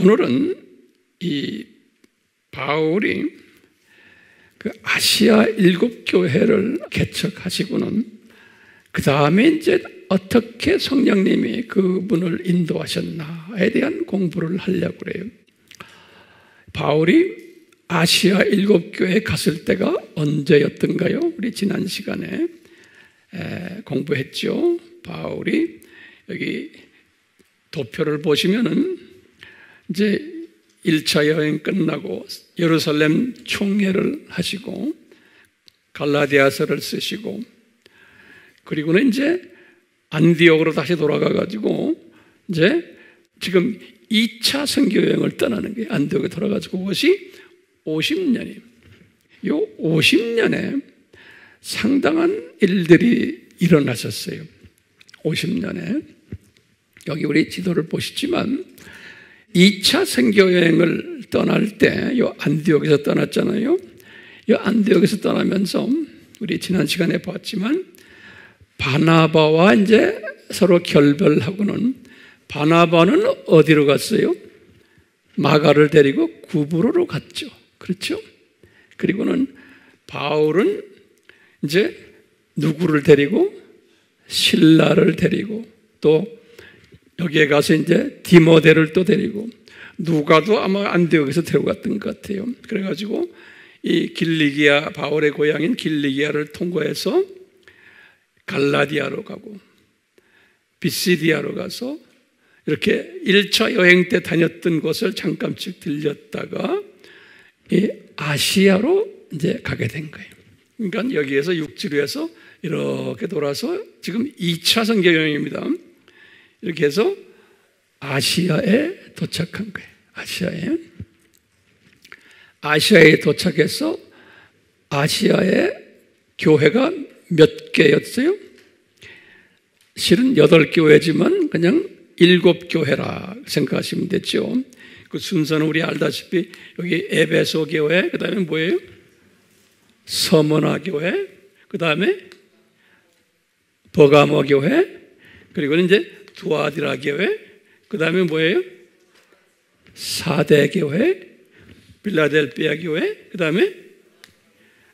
오늘은 이 바울이 그 아시아 일곱 교회를 개척하시고는 그 다음에 이제 어떻게 성령님이 그분을 인도하셨나에 대한 공부를 하려고 그래요. 바울이 아시아 일곱 교회에 갔을 때가 언제였던가요? 우리 지난 시간에 공부했죠. 바울이 여기 도표를 보시면은 이제 1차 여행 끝나고 예루살렘 총회를 하시고 갈라디아서를 쓰시고 그리고는 이제 안디옥으로 다시 돌아가 가지고 이제 지금 2차 선교 여행을 떠나는 게 안디옥에 돌아가지고 그것이 50년이 요 50년에 상당한 일들이 일어나셨어요. 50년에 여기 우리 지도를 보시지만 2차 선교 여행을 떠날 때 요 안디옥에서 떠났잖아요. 요 안디옥에서 떠나면서 우리 지난 시간에 봤지만 바나바와 이제 서로 결별하고는 바나바는 어디로 갔어요? 마가를 데리고 구브로로 갔죠. 그렇죠? 그리고는 바울은 이제 누구를 데리고 신라를 데리고 또 여기에 가서 이제 디모데를 또 데리고 누가도 아마 안디옥에서 데려갔던 것 같아요. 그래가지고 이 길리기아 바울의 고향인 길리기아를 통과해서 갈라디아로 가고 비시디아로 가서 이렇게 1차 여행 때 다녔던 곳을 잠깐씩 들렸다가 이 아시아로 이제 가게 된 거예요. 그러니까 여기에서 육지로 해서 이렇게 돌아서 지금 2차 선교 여행입니다. 이렇게 해서 아시아에 도착한 거예요. 아시아에. 아시아에 도착해서 아시아의 교회가 몇 개였어요? 실은 여덟 교회지만 그냥 일곱 교회라 생각하시면 되죠. 그 순서는 우리 알다시피 여기 에베소 교회, 그 다음에 뭐예요? 서머나 교회, 그 다음에 버가모 교회, 그리고 이제 두아디라 교회, 그 다음에 뭐예요? 사대 교회, 빌라델피아 교회, 그 다음에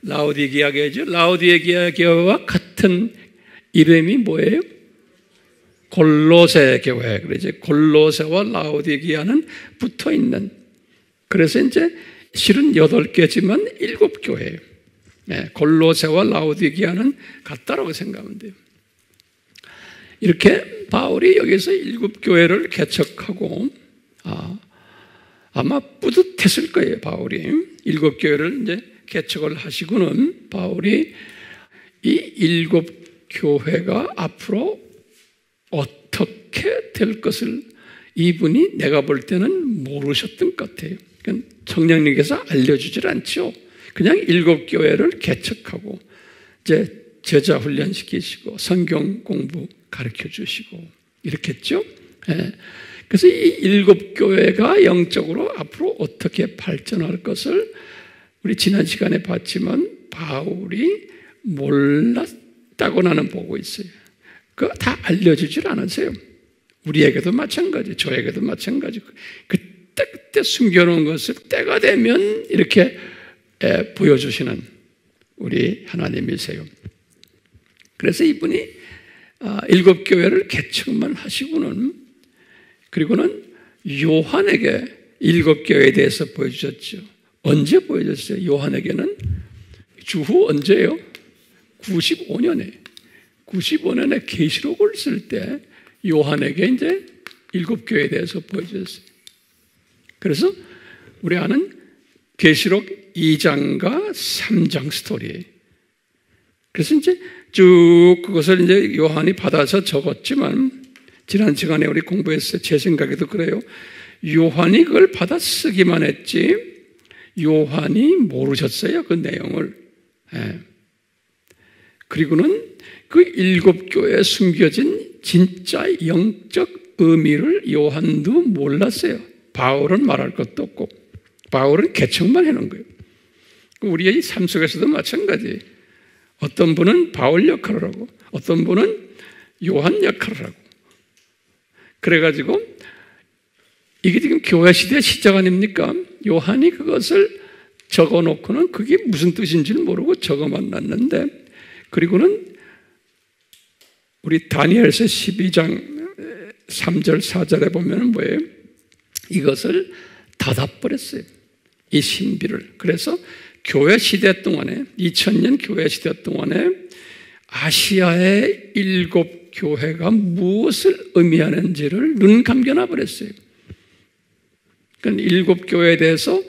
라우디기아 교회죠. 라우디기아 교회와 같은 이름이 뭐예요? 골로새 교회. 그래서 골로새와 라우디기아는 붙어 있는. 그래서 이제 실은 여덟 개지만 일곱 교회예요. 네, 골로새와 라우디기아는 같다라고 생각하면 돼요. 이렇게 바울이 여기서 일곱 교회를 개척하고 아, 아마 뿌듯했을 거예요. 바울이 일곱 교회를 이제 개척을 하시고는 바울이 이 일곱 교회가 앞으로 어떻게 될 것을 이분이 내가 볼 때는 모르셨던 것 같아요. 그러니까 성령님께서 알려주질 않죠. 그냥 일곱 교회를 개척하고 이제 제자 훈련시키시고 성경 공부 가르쳐 주시고 이렇게 했죠. 예. 그래서 이 일곱 교회가 영적으로 앞으로 어떻게 발전할 것을 우리 지난 시간에 봤지만 바울이 몰랐다고 나는 보고 있어요. 그거 다 알려주질 않았어요. 우리에게도 마찬가지, 저에게도 마찬가지. 그때 그때 숨겨놓은 것을 때가 되면 이렇게 보여주시는 우리 하나님이세요. 그래서 이분이 아, 일곱 교회를 개척만 하시고는 그리고는 요한에게 일곱 교회에 대해서 보여주셨죠. 언제 보여줬어요? 요한에게는 주후 언제요? 95년에 95년에 계시록을 쓸 때 요한에게 이제 일곱 교회에 대해서 보여주셨어요. 그래서 우리 아는 계시록 2장과 3장 스토리. 그래서 이제 쭉 그것을 이제 요한이 받아서 적었지만 지난 시간에 우리 공부했어요. 제 생각에도 그래요. 요한이 그걸 받아 쓰기만 했지 요한이 모르셨어요. 그 내용을. 예. 그리고는 그 일곱 교회에 숨겨진 진짜 영적 의미를 요한도 몰랐어요. 바울은 말할 것도 없고 바울은 개척만 해놓은 거예요. 우리의 삶 속에서도 마찬가지. 어떤 분은 바울 역할을 하고 어떤 분은 요한 역할을 하고 그래가지고 이게 지금 교회 시대 시작 아닙니까? 요한이 그것을 적어 놓고는 그게 무슨 뜻인지를 모르고 적어만 놨는데, 그리고는 우리 다니엘서 12장 3절, 4절에 보면 뭐예요? 이것을 닫아버렸어요. 이 신비를. 그래서 교회 시대 동안에, 2000년 교회 시대 동안에 아시아의 일곱 교회가 무엇을 의미하는지를 눈 감겨놔 버렸어요. 그러니까 일곱 교회에 대해서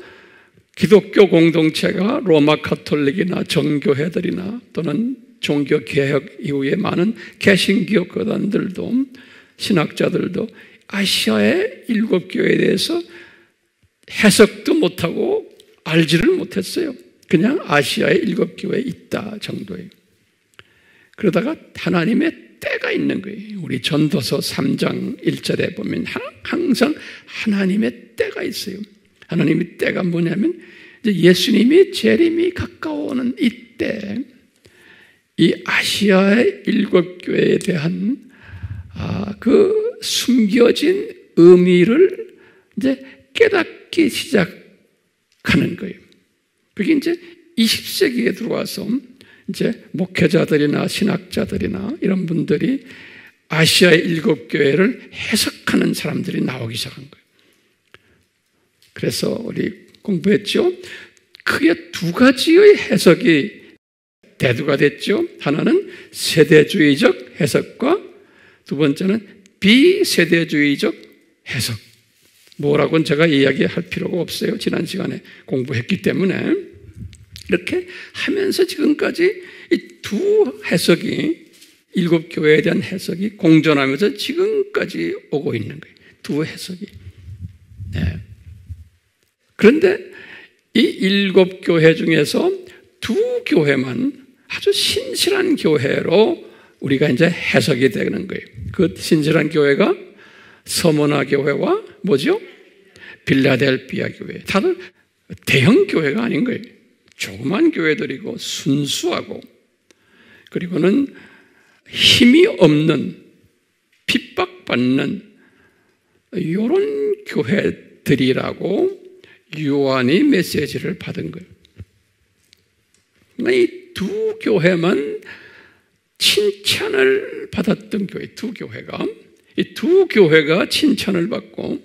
기독교 공동체가 로마 카톨릭이나 정교회들이나 또는 종교 개혁 이후에 많은 개신교 교단들도 신학자들도 아시아의 일곱 교회에 대해서 해석도 못하고 알지를 못했어요. 그냥 아시아의 일곱 교회에 있다 정도예요. 그러다가 하나님의 때가 있는 거예요. 우리 전도서 3장 1절에 보면 항상 하나님의 때가 있어요. 하나님의 때가 뭐냐면 예수님이 재림이 가까워오는 이때 이 아시아의 일곱 교회에 대한 아, 그 숨겨진 의미를 이제 깨닫기 시작하는 거예요. 그게 이제 20세기에 들어와서 이제 목회자들이나 신학자들이나 이런 분들이 아시아의 일곱 교회를 해석하는 사람들이 나오기 시작한 거예요. 그래서 우리 공부했죠. 크게 두 가지의 해석이 대두가 됐죠. 하나는 세대주의적 해석과 두 번째는 비세대주의적 해석. 뭐라고는 제가 이야기할 필요가 없어요. 지난 시간에 공부했기 때문에. 이렇게 하면서 지금까지 이 두 해석이 일곱 교회에 대한 해석이 공존하면서 지금까지 오고 있는 거예요. 두 해석이. 네. 그런데 이 일곱 교회 중에서 두 교회만 아주 신실한 교회로 우리가 이제 해석이 되는 거예요. 그 신실한 교회가 서머나 교회와 뭐죠? 빌라델피아 교회. 다들 대형 교회가 아닌 거예요. 조그만 교회들이고 순수하고 그리고는 힘이 없는 핍박받는 이런 교회들이라고 요한이 메시지를 받은 거예요. 이 두 교회만 칭찬을 받았던 교회, 두 교회가 이 두 교회가 칭찬을 받고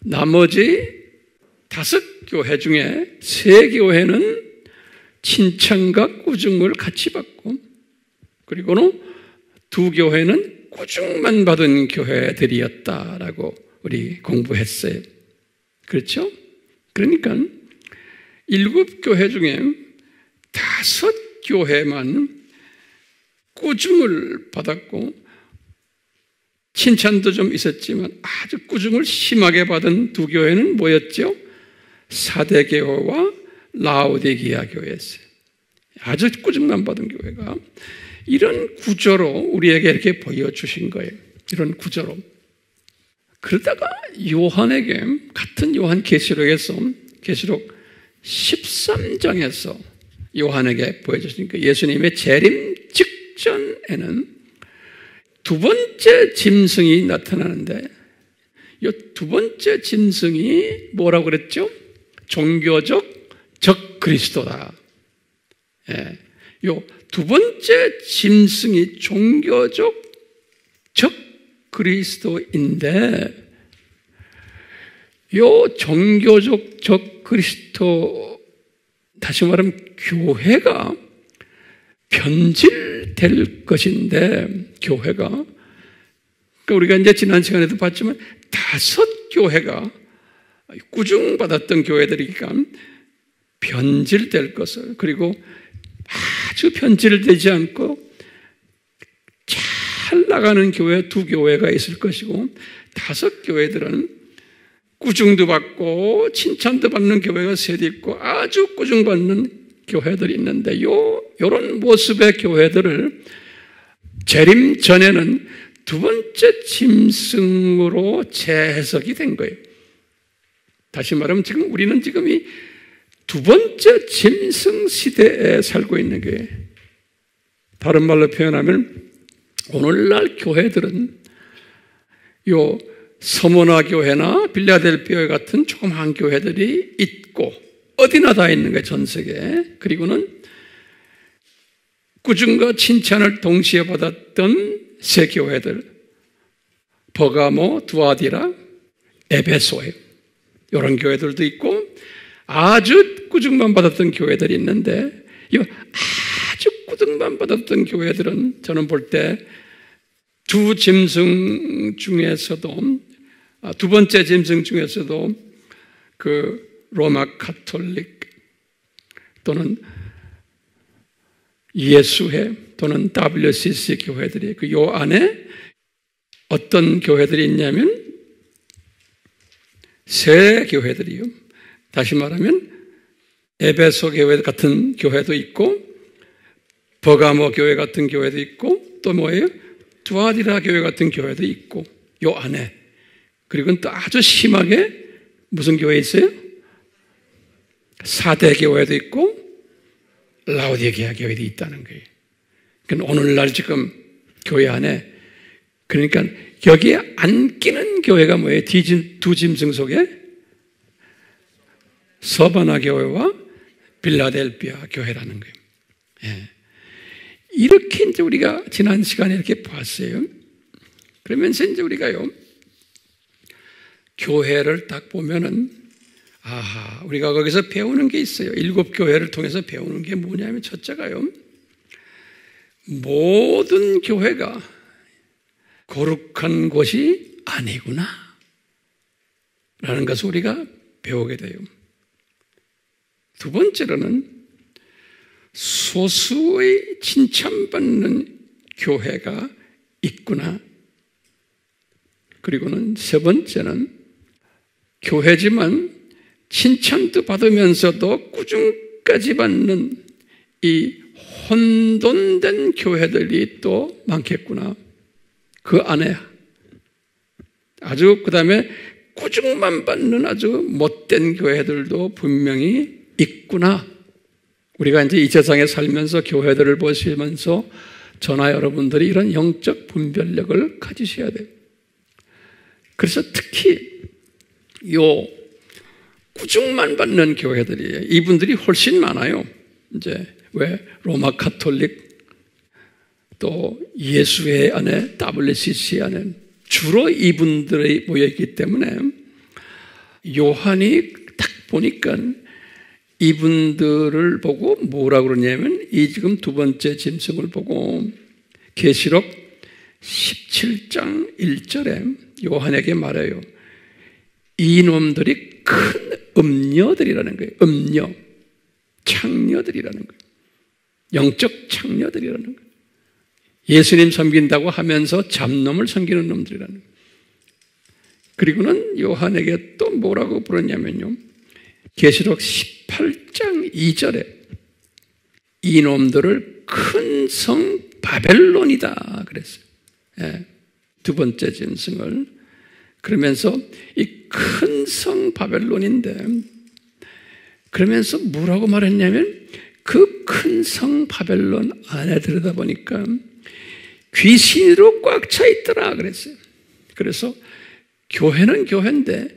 나머지 다섯 교회 중에 세 교회는 칭찬과 꾸중을 같이 받고 그리고는 두 교회는 꾸중만 받은 교회들이었다라고 우리 공부했어요. 그렇죠? 그러니까 일곱 교회 중에 다섯 교회만 꾸중을 받았고 칭찬도 좀 있었지만 아주 꾸중을 심하게 받은 두 교회는 뭐였죠? 사대교회와 라오디기아 교회였어요. 아주 꾸중만 받은 교회가 이런 구조로 우리에게 이렇게 보여주신 거예요. 이런 구조로. 그러다가 요한에게 같은 요한 계시록에서 계시록 13장에서 요한에게 보여주시니까 예수님의 재림 직전에는 두 번째 짐승이 나타나는데 이 두 번째 짐승이 뭐라고 그랬죠? 종교적 적 그리스도다. 예. 요두 번째 짐승이 종교적 적 그리스도인데 요 종교적 적 그리스도 다시 말하면 교회가 변질될 것인데 교회가. 그러니까 우리가 이제 지난 시간에도 봤지만 다섯 교회가 꾸중받았던 교회들이니까 변질될 것을 그리고 아주 변질되지 않고 잘 나가는 교회 두 교회가 있을 것이고 다섯 교회들은 꾸중도 받고 칭찬도 받는 교회가 셋 있고 아주 꾸중받는 교회들이 있는데 요 요런 모습의 교회들을 재림 전에는 두 번째 짐승으로 재해석이 된 거예요. 다시 말하면 지금 우리는 지금 이 두 번째 짐승 시대에 살고 있는 거예요. 다른 말로 표현하면 오늘날 교회들은 요 서모나 교회나 빌라델피아 같은 조그마한 교회들이 있고 어디나 다 있는 거예요, 전 세계에. 그리고는 꾸준과 칭찬을 동시에 받았던 세 교회들. 버가모, 두아디라, 에베소에 이런 교회들도 있고 아주 꾸준만 받았던 교회들이 있는데 이 아주 꾸준만 받았던 교회들은 저는 볼 때 두 짐승 중에서도 아, 두 번째 짐승 중에서도 그 로마 카톨릭 또는 예수회 또는 WCC 교회들이 그 요 안에 어떤 교회들이 있냐면 새 교회들이요. 다시 말하면 에베소 교회 같은 교회도 있고 버가모 교회 같은 교회도 있고 또 뭐예요? 두아디라 교회 같은 교회도 있고 요 안에 그리고 또 아주 심하게 무슨 교회 있어요? 사대 교회도 있고 라우디게아 교회도 있다는 거예요. 그러니까 오늘날 지금 교회 안에 그러니까 여기에 안 끼는 교회가 뭐예요? 두 짐승 속에 서바나 교회와 빌라델비아 교회라는 거예요. 예. 이렇게 이제 우리가 지난 시간에 이렇게 봤어요. 그러면서 이제 우리가요, 교회를 딱 보면은, 아하, 우리가 거기서 배우는 게 있어요. 일곱 교회를 통해서 배우는 게 뭐냐면 첫째가요, 모든 교회가 거룩한 곳이 아니구나. 라는 것을 우리가 배우게 돼요. 두 번째로는 소수의 칭찬받는 교회가 있구나. 그리고는 세 번째는 교회지만 칭찬도 받으면서도 꾸준까지 받는 이 혼돈된 교회들이 또 많겠구나. 그 안에 아주 그 다음에 꾸준만 받는 아주 못된 교회들도 분명히 있구나. 우리가 이제 이 세상에 살면서 교회들을 보시면서 저나 여러분들이 이런 영적 분별력을 가지셔야 돼요. 그래서 특히 요 꾸중만 받는 교회들이에요. 이분들이 훨씬 많아요. 이제 왜 로마 카톨릭 또 예수회 안에 WCC 안에 주로 이분들이 모여있기 때문에 요한이 딱 보니까 이분들을 보고 뭐라 그러냐면 이 지금 두 번째 짐승을 보고 계시록 17장 1절에 요한에게 말해요. 이놈들이 큰 음녀들이라는 거예요. 음녀. 창녀들이라는 거예요. 영적 창녀들이라는 거예요. 예수님 섬긴다고 하면서 잡놈을 섬기는 놈들이라는 거예요. 그리고는 요한에게 또 뭐라고 부르냐면요. 계시록 18장 2절에 이놈들을 큰 성 바벨론이다 그랬어요. 예, 두 번째 짐승을 그러면서 이 큰 성 바벨론인데 그러면서 뭐라고 말했냐면 그 큰 성 바벨론 안에 들여다 보니까 귀신으로 꽉 차 있더라 그랬어요. 그래서 교회는 교회인데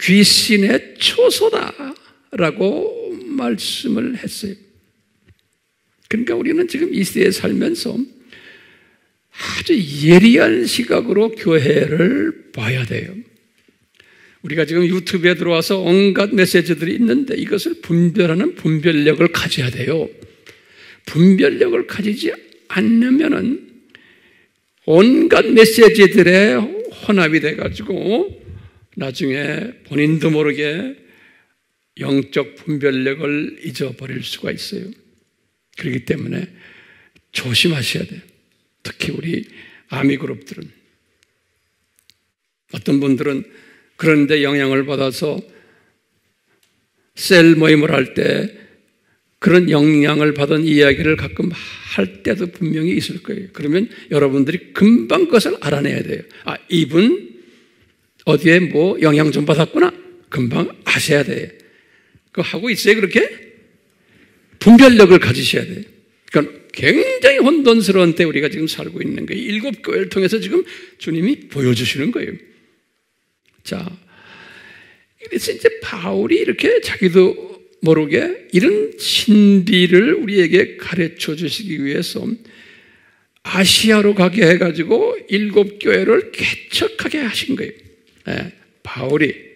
귀신의 초소다. 라고 말씀을 했어요. 그러니까 우리는 지금 이 시대에 살면서 아주 예리한 시각으로 교회를 봐야 돼요. 우리가 지금 유튜브에 들어와서 온갖 메시지들이 있는데 이것을 분별하는 분별력을 가져야 돼요. 분별력을 가지지 않으면은 온갖 메시지들의 혼합이 돼가지고 나중에 본인도 모르게 영적 분별력을 잊어버릴 수가 있어요. 그렇기 때문에 조심하셔야 돼요. 특히 우리 아미 그룹들은 어떤 분들은 그런데 영향을 받아서 셀 모임을 할 때 그런 영향을 받은 이야기를 가끔 할 때도 분명히 있을 거예요. 그러면 여러분들이 금방 그것을 알아내야 돼요. 아, 이분 어디에 뭐 영향 좀 받았구나. 금방 아셔야 돼요. 그 하고 있어요, 그렇게? 분별력을 가지셔야 돼요. 그러니까 굉장히 혼돈스러운 때 우리가 지금 살고 있는 거예요. 일곱 교회를 통해서 지금 주님이 보여주시는 거예요. 자, 그래서 이제 바울이 이렇게 자기도 모르게 이런 신비를 우리에게 가르쳐 주시기 위해서 아시아로 가게 해가지고 일곱 교회를 개척하게 하신 거예요. 네, 바울이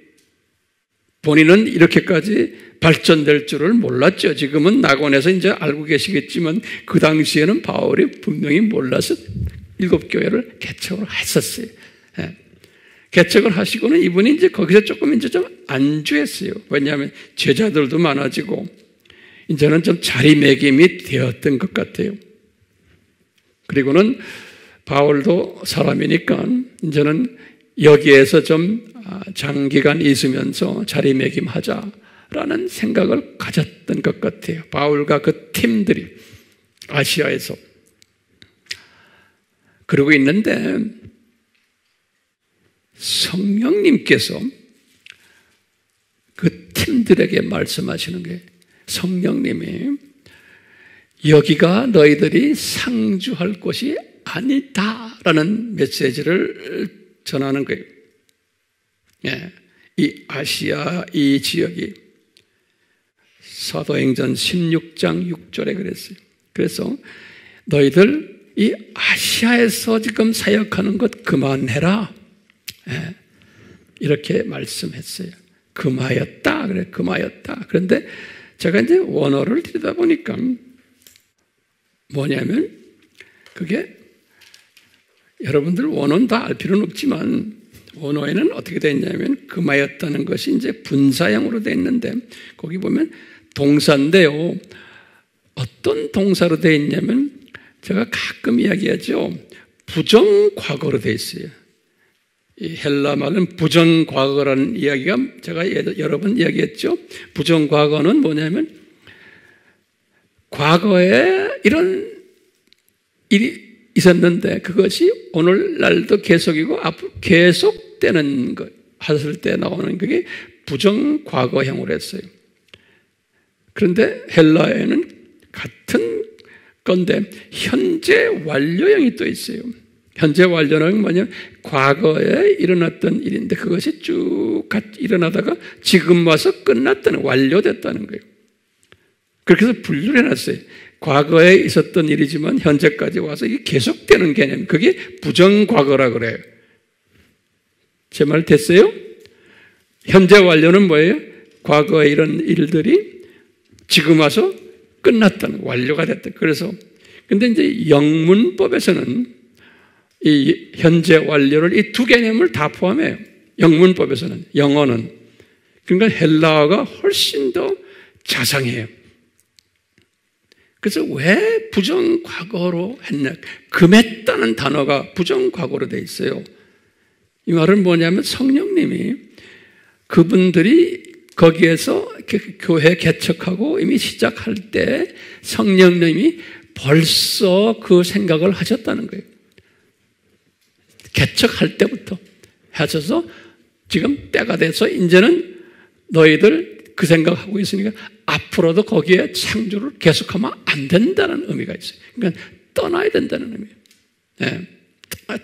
본인은 이렇게까지 발전될 줄을 몰랐죠. 지금은 낙원에서 이제 알고 계시겠지만 그 당시에는 바울이 분명히 몰라서 일곱 교회를 개척을 했었어요. 네. 개척을 하시고는 이분이 이제 거기서 조금 이제 좀 안주했어요. 왜냐하면 제자들도 많아지고 이제는 좀 자리매김이 되었던 것 같아요. 그리고는 바울도 사람이니까 이제는 여기에서 좀 아, 장기간 있으면서 자리매김하자라는 생각을 가졌던 것 같아요. 바울과 그 팀들이 아시아에서 그러고 있는데 성령님께서 그 팀들에게 말씀하시는 게 성령님이 여기가 너희들이 상주할 곳이 아니다라는 메시지를 전하는 거예요. 예, 이 아시아 이 지역이 사도행전 16장 6절에 그랬어요. 그래서 너희들 이 아시아에서 지금 사역하는 것 그만해라. 예, 이렇게 말씀했어요. 금하였다. 그래, 금하였다. 그런데 제가 이제 원어를 들다 보니까 뭐냐면 그게 여러분들 원어는 다 알 필요는 없지만 원어에는 어떻게 되어 있냐면 금하였다는 것이 이제 분사형으로 되어 있는데 거기 보면 동사인데요. 어떤 동사로 되어 있냐면 제가 가끔 이야기하죠. 부정과거로 되어 있어요. 이 헬라 말은 부정과거라는 이야기가 제가 여러 번 이야기했죠. 부정과거는 뭐냐면 과거에 이런 일이 있었는데 그것이 오늘날도 계속이고 앞으로 계속되는 것 하실 때 나오는 그게 부정 과거형으로 했어요. 그런데 헬라에는 같은 건데 현재 완료형이 또 있어요. 현재 완료는 뭐냐면 과거에 일어났던 일인데 그것이 쭉 일어나다가 지금 와서 끝났다는 완료됐다는 거예요. 그렇게 해서 분류를 해놨어요. 과거에 있었던 일이지만 현재까지 와서 이게 계속되는 개념. 그게 부정과거라 그래요. 제 말 됐어요? 현재 완료는 뭐예요? 과거에 이런 일들이 지금 와서 끝났다는 완료가 됐다. 그래서 근데 이제 영문법에서는 이 현재 완료를 이 두 개념을 다 포함해요. 영문법에서는 영어는 그러니까 헬라어가 훨씬 더 자상해요. 그래서 왜 부정 과거로 했냐? 금했다는 단어가 부정 과거로 돼 있어요. 이 말은 뭐냐면 성령님이 그분들이 거기에서 교회 개척하고 이미 시작할 때 성령님이 벌써 그 생각을 하셨다는 거예요. 개척할 때부터 하셔서 지금 때가 돼서 이제는 너희들 그 생각하고 있으니까 앞으로도 거기에 창조를 계속하면 안 된다는 의미가 있어요. 그러니까 떠나야 된다는 의미예요. 네.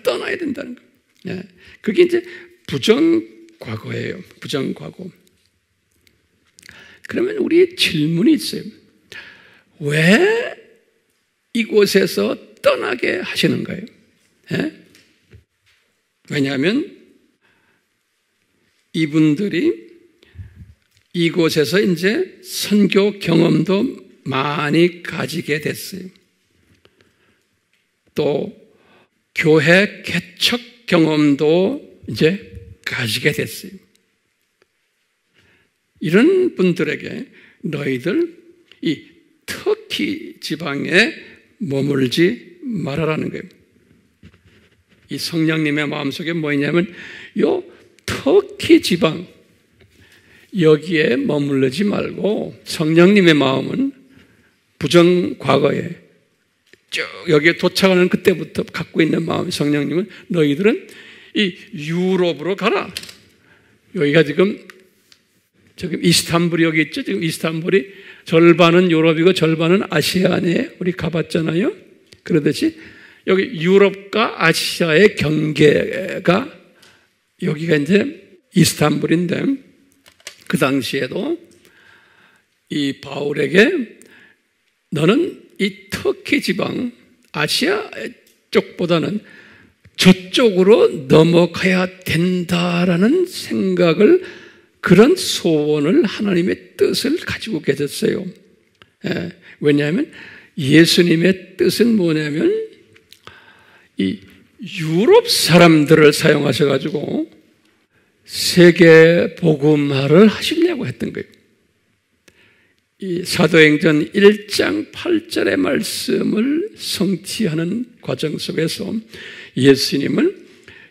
떠나야 된다는 거예요. 네. 그게 이제 부정 과거예요. 부정 과거. 그러면 우리 질문이 있어요. 왜 이곳에서 떠나게 하시는 거예요? 네? 왜냐하면 이분들이 이곳에서 이제 선교 경험도 많이 가지게 됐어요. 또 교회 개척 경험도 이제 가지게 됐어요. 이런 분들에게 너희들 이 터키 지방에 머물지 말아라는 거예요. 이 성령님의 마음속에 뭐냐면 요 터키 지방 여기에 머물르지 말고 성령님의 마음은 부정 과거에 쭉 여기에 도착하는 그때부터 갖고 있는 마음 성령님은 너희들은 이 유럽으로 가라. 여기가 지금 지금 이스탄불이 여기 있죠. 지금 이스탄불이 절반은 유럽이고 절반은 아시아 안에 우리 가봤잖아요. 그러듯이 여기 유럽과 아시아의 경계가 여기가 이제 이스탄불인데 그 당시에도 이 바울에게 너는 이 터키 지방 아시아 쪽보다는 저쪽으로 넘어가야 된다라는 생각을 그런 소원을 하나님의 뜻을 가지고 계셨어요. 예, 왜냐하면 예수님의 뜻은 뭐냐면 이 유럽 사람들을 사용하셔가지고 세계 복음화를 하시려고 했던 거예요. 이 사도행전 1장 8절의 말씀을 성취하는 과정 속에서 예수님은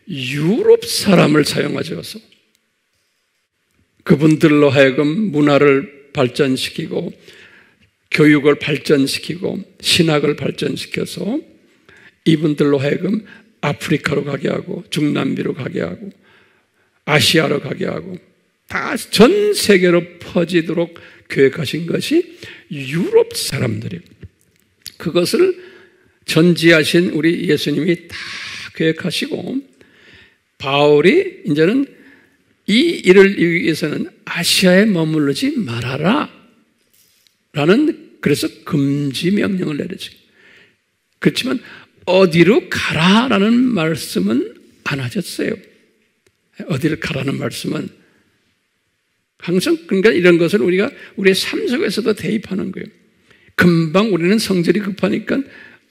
유럽 사람을 사용하셔서 그분들로 하여금 문화를 발전시키고 교육을 발전시키고 신학을 발전시켜서 이분들로 하여금 아프리카로 가게 하고 중남미로 가게 하고 아시아로 가게 하고 다 전 세계로 퍼지도록 계획하신 것이 유럽 사람들이 그것을 전지하신 우리 예수님이 다 계획하시고 바울이 이제는 이 일을 위해서는 아시아에 머무르지 말아라 라는 그래서 금지 명령을 내리죠. 그렇지만 어디로 가라라는 말씀은 안 하셨어요. 어디를 가라는 말씀은 항상 그러니까 이런 것을 우리가 우리의 삶 속에서도 대입하는 거예요. 금방 우리는 성질이 급하니까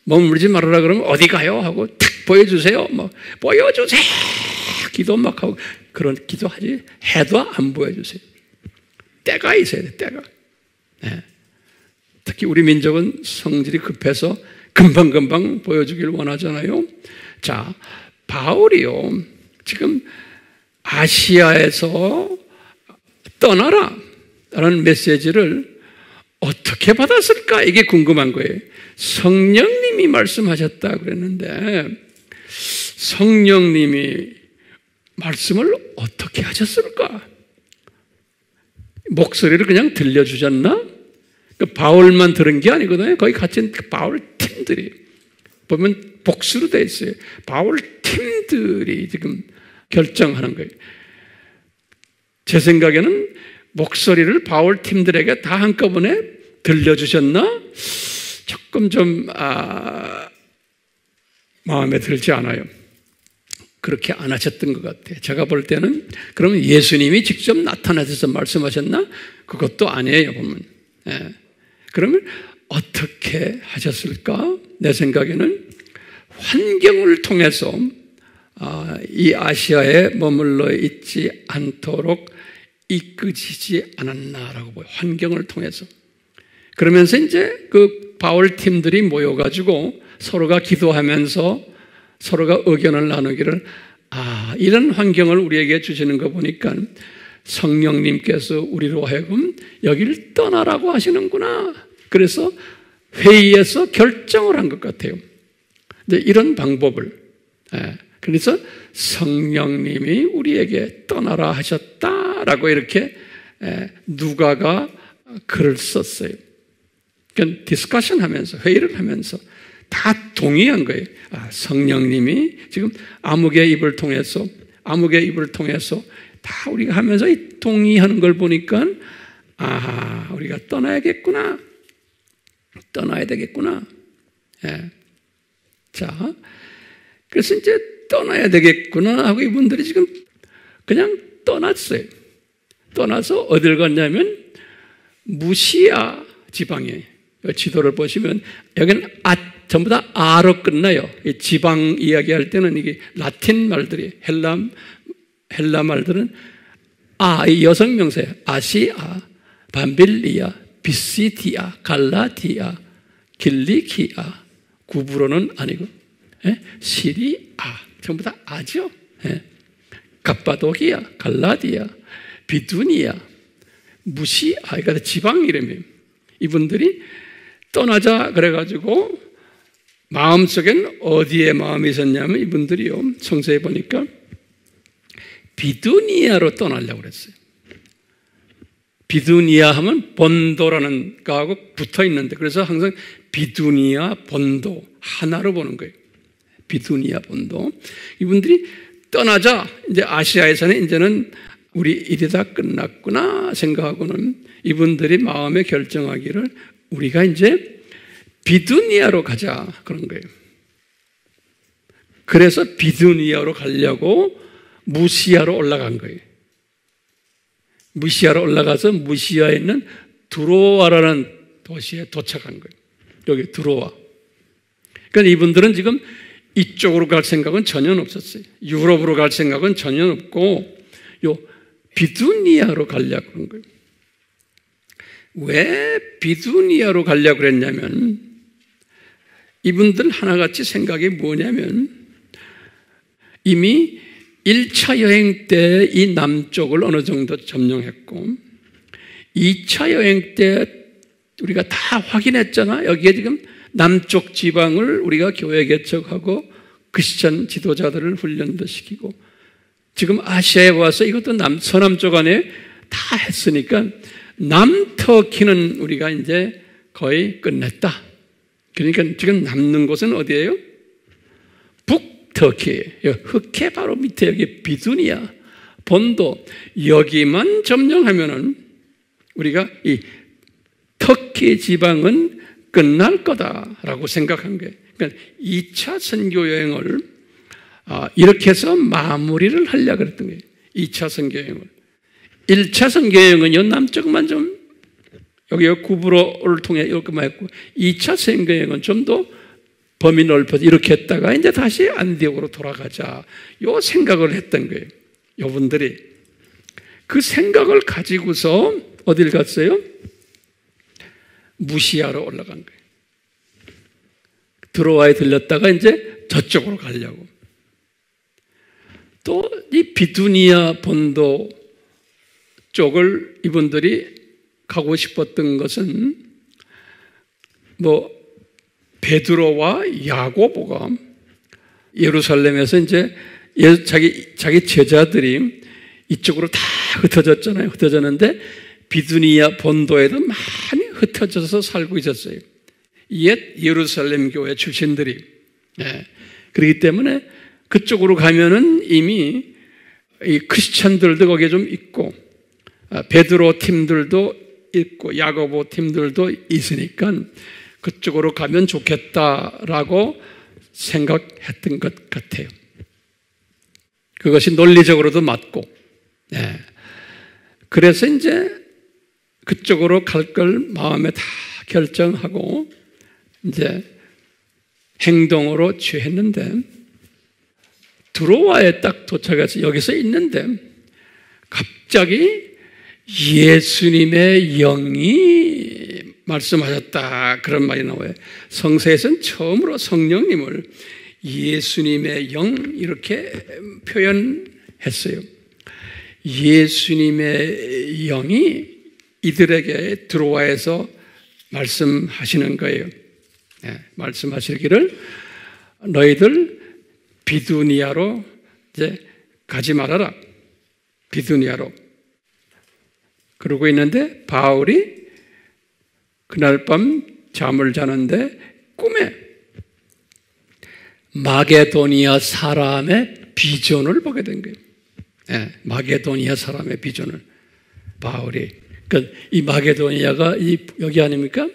머물지 말아라 그러면 어디 가요 하고 탁 보여주세요. 뭐 보여주세요. 기도 막 하고 그런 기도하지 해도 안 보여주세요. 때가 있어야 돼. 때가. 네. 특히 우리 민족은 성질이 급해서 금방금방 보여주길 원하잖아요. 자, 바울이요. 지금 아시아에서 떠나라. 라는 메시지를 어떻게 받았을까? 이게 궁금한 거예요. 성령님이 말씀하셨다 그랬는데, 성령님이 말씀을 어떻게 하셨을까? 목소리를 그냥 들려주셨나? 그 바울만 들은 게 아니거든요. 거기 같이 그 바울 팀들이 보면 복수로 되어 있어요. 바울 팀들이 지금 결정하는 거예요. 제 생각에는 목소리를 바울 팀들에게 다 한꺼번에 들려주셨나? 조금 좀 아, 마음에 들지 않아요. 그렇게 안 하셨던 것 같아요. 제가 볼 때는 그러면 예수님이 직접 나타나셔서 말씀하셨나? 그것도 아니에요, 보면. 예. 그러면 어떻게 하셨을까? 내 생각에는 환경을 통해서 아, 이 아시아에 머물러 있지 않도록 이끄지지 않았나라고 보여 환경을 통해서. 그러면서 이제 그 바울 팀들이 모여가지고 서로가 기도하면서 서로가 의견을 나누기를 아, 이런 환경을 우리에게 주시는 거 보니까 성령님께서 우리로 하여금 여기를 떠나라고 하시는구나. 그래서 회의에서 결정을 한 것 같아요. 이런 방법을. 예, 그래서 성령님이 우리에게 떠나라 하셨다라고 이렇게 예, 누가가 글을 썼어요. 그러니까 discussion 하면서, 회의를 하면서 다 동의한 거예요. 아, 성령님이 지금 아무개의 입을 통해서, 아무개의 입을 통해서 다 우리가 하면서 동의하는 걸 보니까 아, 우리가 떠나야겠구나. 떠나야 되겠구나. 예. 자, 그래서 이제 떠나야 되겠구나 하고 이분들이 지금 그냥 떠났어요. 떠나서 어딜 갔냐면 무시아 지방에 지도를 보시면 여기는 아, 전부 다 아로 끝나요. 지방 이야기할 때는 이게 라틴 말들이 헬라 헬라 말들은 아, 이 여성 명세, 아시아, 반빌리아, 비시티아, 갈라티아, 길리키아, 구부로는 아니고, 예? 시리아, 전부 다 아죠. 예? 갑바도기아, 갈라디아, 비두니아, 무시아, 그러니까 지방 이름이에요. 이분들이 떠나자 그래가지고 마음속엔 어디에 마음이 있었냐면 이분들이요. 성서에 보니까 비두니아로 떠나려고 그랬어요. 비두니아 하면 본도라는 거하고 붙어 있는데 그래서 항상 비두니아 본도 하나로 보는 거예요. 비두니아 본도. 이분들이 떠나자 이제 아시아에서는 이제는 우리 일이 다 끝났구나 생각하고는 이분들이 마음에 결정하기를 우리가 이제 비두니아로 가자 그런 거예요. 그래서 비두니아로 가려고 무시아로 올라간 거예요. 무시아로 올라가서 무시아에 있는 두로아라는 도시에 도착한 거예요. 여기 두로아. 그러니까 이분들은 지금 이쪽으로 갈 생각은 전혀 없었어요. 유럽으로 갈 생각은 전혀 없고 요 비두니아로 가려고 그런 거예요. 왜 비두니아로 가려고 그랬냐면 이분들 하나같이 생각이 뭐냐면 이미 1차 여행 때 이 남쪽을 어느 정도 점령했고 2차 여행 때 우리가 다 확인했잖아. 여기에 지금 남쪽 지방을 우리가 교회 개척하고 크리스천 지도자들을 훈련도 시키고 지금 아시아에 와서 이것도 남, 서남쪽 안에 다 했으니까 남터키는 우리가 이제 거의 끝냈다. 그러니까 지금 남는 곳은 어디예요? 북터키예요. 흑해 바로 밑에 여기 비두니아, 본도 여기만 점령하면은 우리가 이 터키 지방은 끝날 거다라고 생각한 거예요. 그러니까 2차 선교 여행을 아, 이렇게 해서 마무리를 하려고 그랬던 거예요. 2차 선교 여행을. 1차 선교 여행은요, 남쪽만 좀, 여기 구브로를 통해 이렇게만 했고, 2차 선교 여행은 좀 더 범위 넓혀서 이렇게 했다가 이제 다시 안디옥으로 돌아가자. 요 생각을 했던 거예요. 여분들이. 그 생각을 가지고서 어딜 갔어요? 무시하러 올라간 거예요. 들어와에 들렸다가 이제 저쪽으로 가려고. 또 이 비두니아 본도 쪽을 이분들이 가고 싶었던 것은 뭐 베드로와 야고보가 예루살렘에서 이제 자기 자기 제자들이 이쪽으로 다 흩어졌잖아요. 흩어졌는데 비두니아 본도에도 많이 흩어져서 살고 있었어요. 옛 예루살렘 교회 출신들이. 네. 그렇기 때문에 그쪽으로 가면은 이미 이 크리스천들도 거기에 좀 있고, 아, 베드로 팀들도 있고, 야고보 팀들도 있으니까 그쪽으로 가면 좋겠다라고 생각했던 것 같아요. 그것이 논리적으로도 맞고, 네. 그래서 이제 그쪽으로 갈 걸 마음에 다 결정하고 이제 행동으로 취했는데 드로와에 딱 도착해서 여기서 있는데 갑자기 예수님의 영이 말씀하셨다 그런 말이 나와요. 성서에서는 처음으로 성령님을 예수님의 영 이렇게 표현했어요. 예수님의 영이 이들에게 들어와서 말씀하시는 거예요. 네, 말씀하시기를 너희들 비두니아로 이제 가지 말아라. 비두니아로. 그러고 있는데 바울이 그날 밤 잠을 자는데 꿈에 마게도니아 사람의 비전을 보게 된 거예요. 네, 마게도니아 사람의 비전을 바울이 그러니까 이 마게도니아가 이 여기 아닙니까?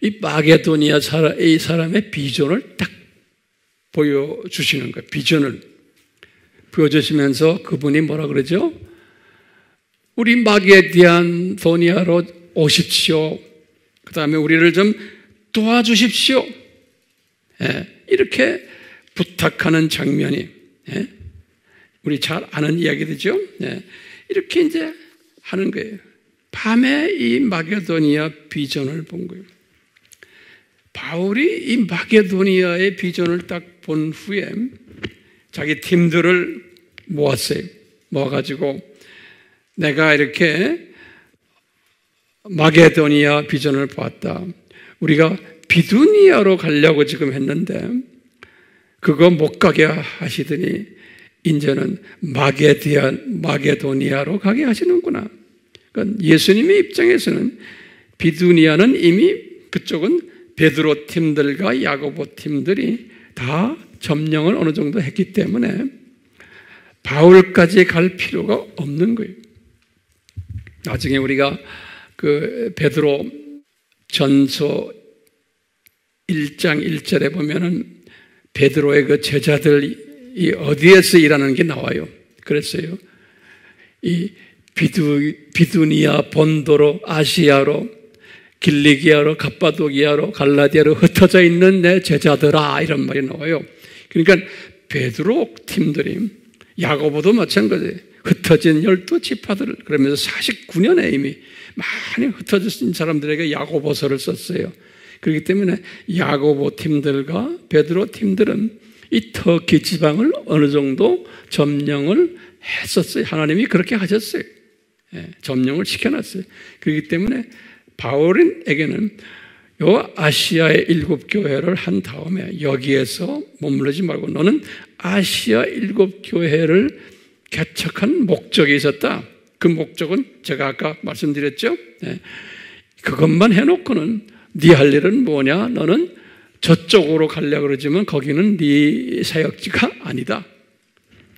이 마게도니아 사람, 이 사람의 비전을 딱 보여주시는 거예요. 비전을 보여주시면서 그분이 뭐라 그러죠? 우리 마게디안도니아로 오십시오. 그 다음에 우리를 좀 도와주십시오. 예, 이렇게 부탁하는 장면이 예, 우리 잘 아는 이야기들죠. 예, 이렇게 이제 하는 거예요. 밤에 이 마게도니아 비전을 본 거예요. 바울이 이 마게도니아의 비전을 딱 본 후에 자기 팀들을 모았어요. 모아가지고 내가 이렇게 마게도니아 비전을 보았다. 우리가 비두니아로 가려고 지금 했는데 그거 못 가게 하시더니 이제는 마게디아, 마게도니아로 가게 하시는구나. 그러니까 예수님의 입장에서는 비두니아는 이미 그쪽은 베드로 팀들과 야고보 팀들이 다 점령을 어느 정도 했기 때문에 바울까지 갈 필요가 없는 거예요. 나중에 우리가 그 베드로 전서 1장 1절에 보면은 베드로의 그 제자들이 어디에서 일하는 게 나와요. 그랬어요. 이 비두, 비두니아, 본도로, 아시아로, 길리기아로, 갑바도기아로, 갈라디아로 흩어져 있는 내 제자들아 이런 말이 나와요. 그러니까 베드로 팀들이 야고보도 마찬가지예요. 흩어진 열두 지파들 그러면서 49년에 이미 많이 흩어진 사람들에게 야고보서를 썼어요. 그렇기 때문에 야고보 팀들과 베드로 팀들은 이 터키 지방을 어느 정도 점령을 했었어요. 하나님이 그렇게 하셨어요. 예, 점령을 시켜놨어요. 그렇기 때문에 바울에게는 요 아시아의 일곱 교회를 한 다음에 여기에서 머무르지 말고 너는 아시아 일곱 교회를 개척한 목적이 있었다. 그 목적은 제가 아까 말씀드렸죠. 네. 그것만 해놓고는 네 할 일은 뭐냐? 너는 저쪽으로 가려 그러지만 거기는 네 사역지가 아니다.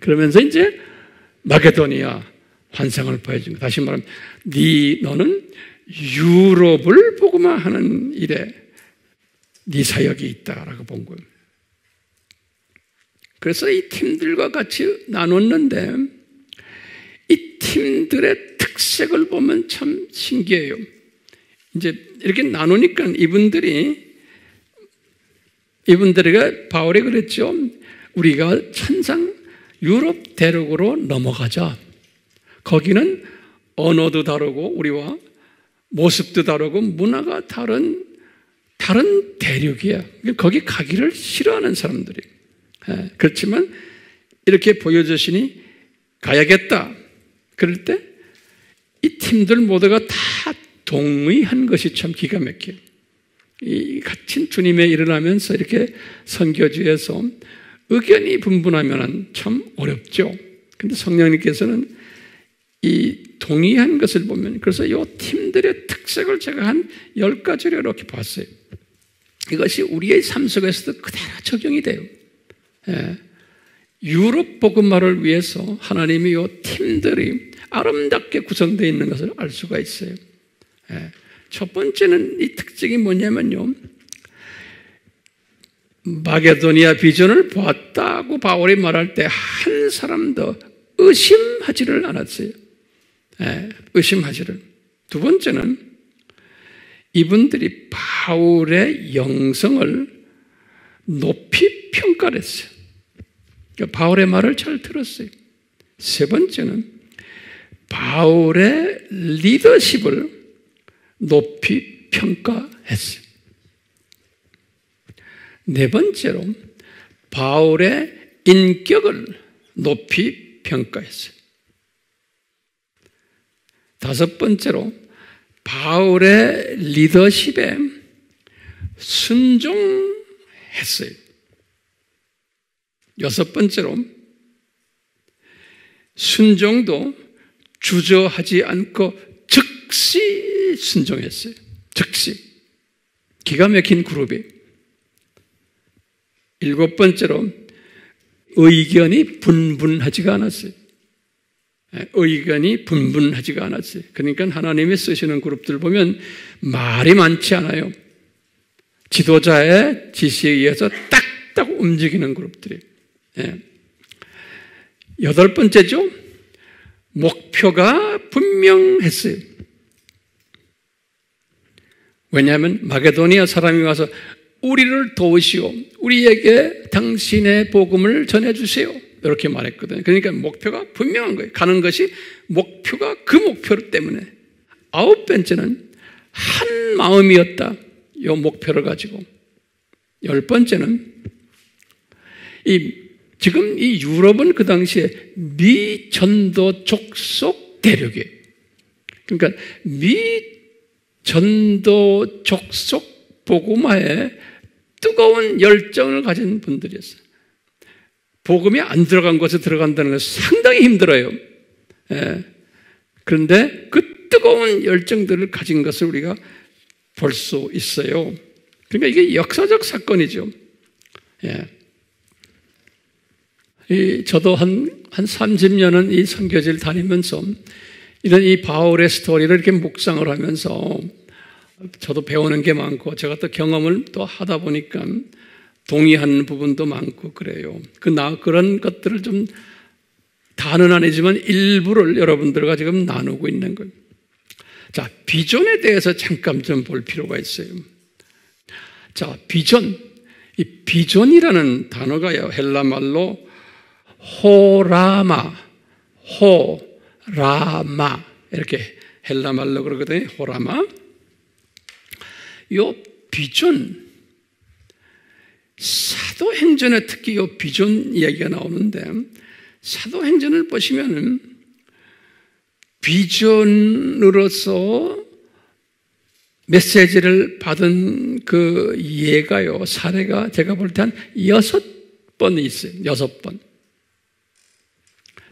그러면서 이제 마게도니아 환상을 보여준 거. 다시 말하면 네 너는 유럽을 보고만 하는 일에 네 사역이 있다라고 본 거예요. 그래서 이 팀들과 같이 나눴는데 이 팀들의 특색을 보면 참 신기해요. 이제 이렇게 나누니까 이분들이 이분들에게 바울이 그랬죠. 우리가 천상 유럽 대륙으로 넘어가자. 거기는 언어도 다르고 우리와 모습도 다르고 문화가 다른 다른 대륙이야. 거기 가기를 싫어하는 사람들이. 예, 그렇지만 이렇게 보여주시니 가야겠다. 그럴 때 이 팀들 모두가 다 동의한 것이 참 기가 막혀요. 이 갇힌 주님의 일을 하면서 이렇게 선교지에서 의견이 분분하면 참 어렵죠. 근데 성령님께서는 이 동의한 것을 보면 그래서 이 팀들의 특색을 제가 한 열 가지로 이렇게 봤어요. 이것이 우리의 삶 속에서도 그대로 적용이 돼요. 예. 유럽 복음화를 위해서 하나님이 이 팀들이 아름답게 구성되어 있는 것을 알 수가 있어요. 예. 첫 번째는 이 특징이 뭐냐면요. 마게도니아 비전을 보았다고 바울이 말할 때 한 사람도 의심하지를 않았어요. 예, 의심하지를. 두 번째는 이분들이 바울의 영성을 높이 평가를 했어요. 그러니까 바울의 말을 잘 들었어요. 세 번째는 바울의 리더십을 높이 평가했어요. 네 번째로 바울의 인격을 높이 평가했어요. 다섯 번째로 바울의 리더십에 순종했어요. 여섯 번째로 순종도 주저하지 않고 즉시 순종했어요. 즉시. 기가 막힌 그룹이. 일곱 번째로 의견이 분분하지가 않았어요. 예, 의견이 분분하지가 않았어요. 그러니까 하나님이 쓰시는 그룹들 보면 말이 많지 않아요. 지도자의 지시에 의해서 딱딱 움직이는 그룹들이. 예. 여덟 번째죠. 목표가 분명했어요. 왜냐하면 마게도니아 사람이 와서 우리를 도우시오. 우리에게 당신의 복음을 전해주세요. 이렇게 말했거든요. 그러니까 목표가 분명한 거예요. 가는 것이 목표가 그 목표 때문에. 아홉 번째는 한 마음이었다. 이 목표를 가지고. 열 번째는 이 지금 이 유럽은 그 당시에 미전도 족속 대륙이에요. 그러니까 미전도 족속 복음화에 뜨거운 열정을 가진 분들이었어요. 복음이 안 들어간 곳에 들어간다는 것은 상당히 힘들어요. 예. 그런데 그 뜨거운 열정들을 가진 것을 우리가 볼 수 있어요. 그러니까 이게 역사적 사건이죠. 예. 이, 저도 한, 한 30년은 이 선교지를 다니면서 이런 이 바울의 스토리를 이렇게 묵상을 하면서 저도 배우는 게 많고 제가 또 경험을 또 하다 보니까 동의하는 부분도 많고 그래요. 그 나 그런 것들을 좀 다는 아니지만 일부를 여러분들과 지금 나누고 있는 거예요. 자, 비전에 대해서 잠깐 좀 볼 필요가 있어요. 자, 비전. 이 비전이라는 단어가요. 헬라 말로 호라마, 호라마 이렇게 헬라 말로 그러거든요. 호라마. 요 비전 사도행전에 특히 요 비전 이야기가 나오는데 사도행전을 보시면은 비전으로서 메시지를 받은 그 예가요, 사례가 제가 볼 때 한 여섯 번 있어요. 여섯 번.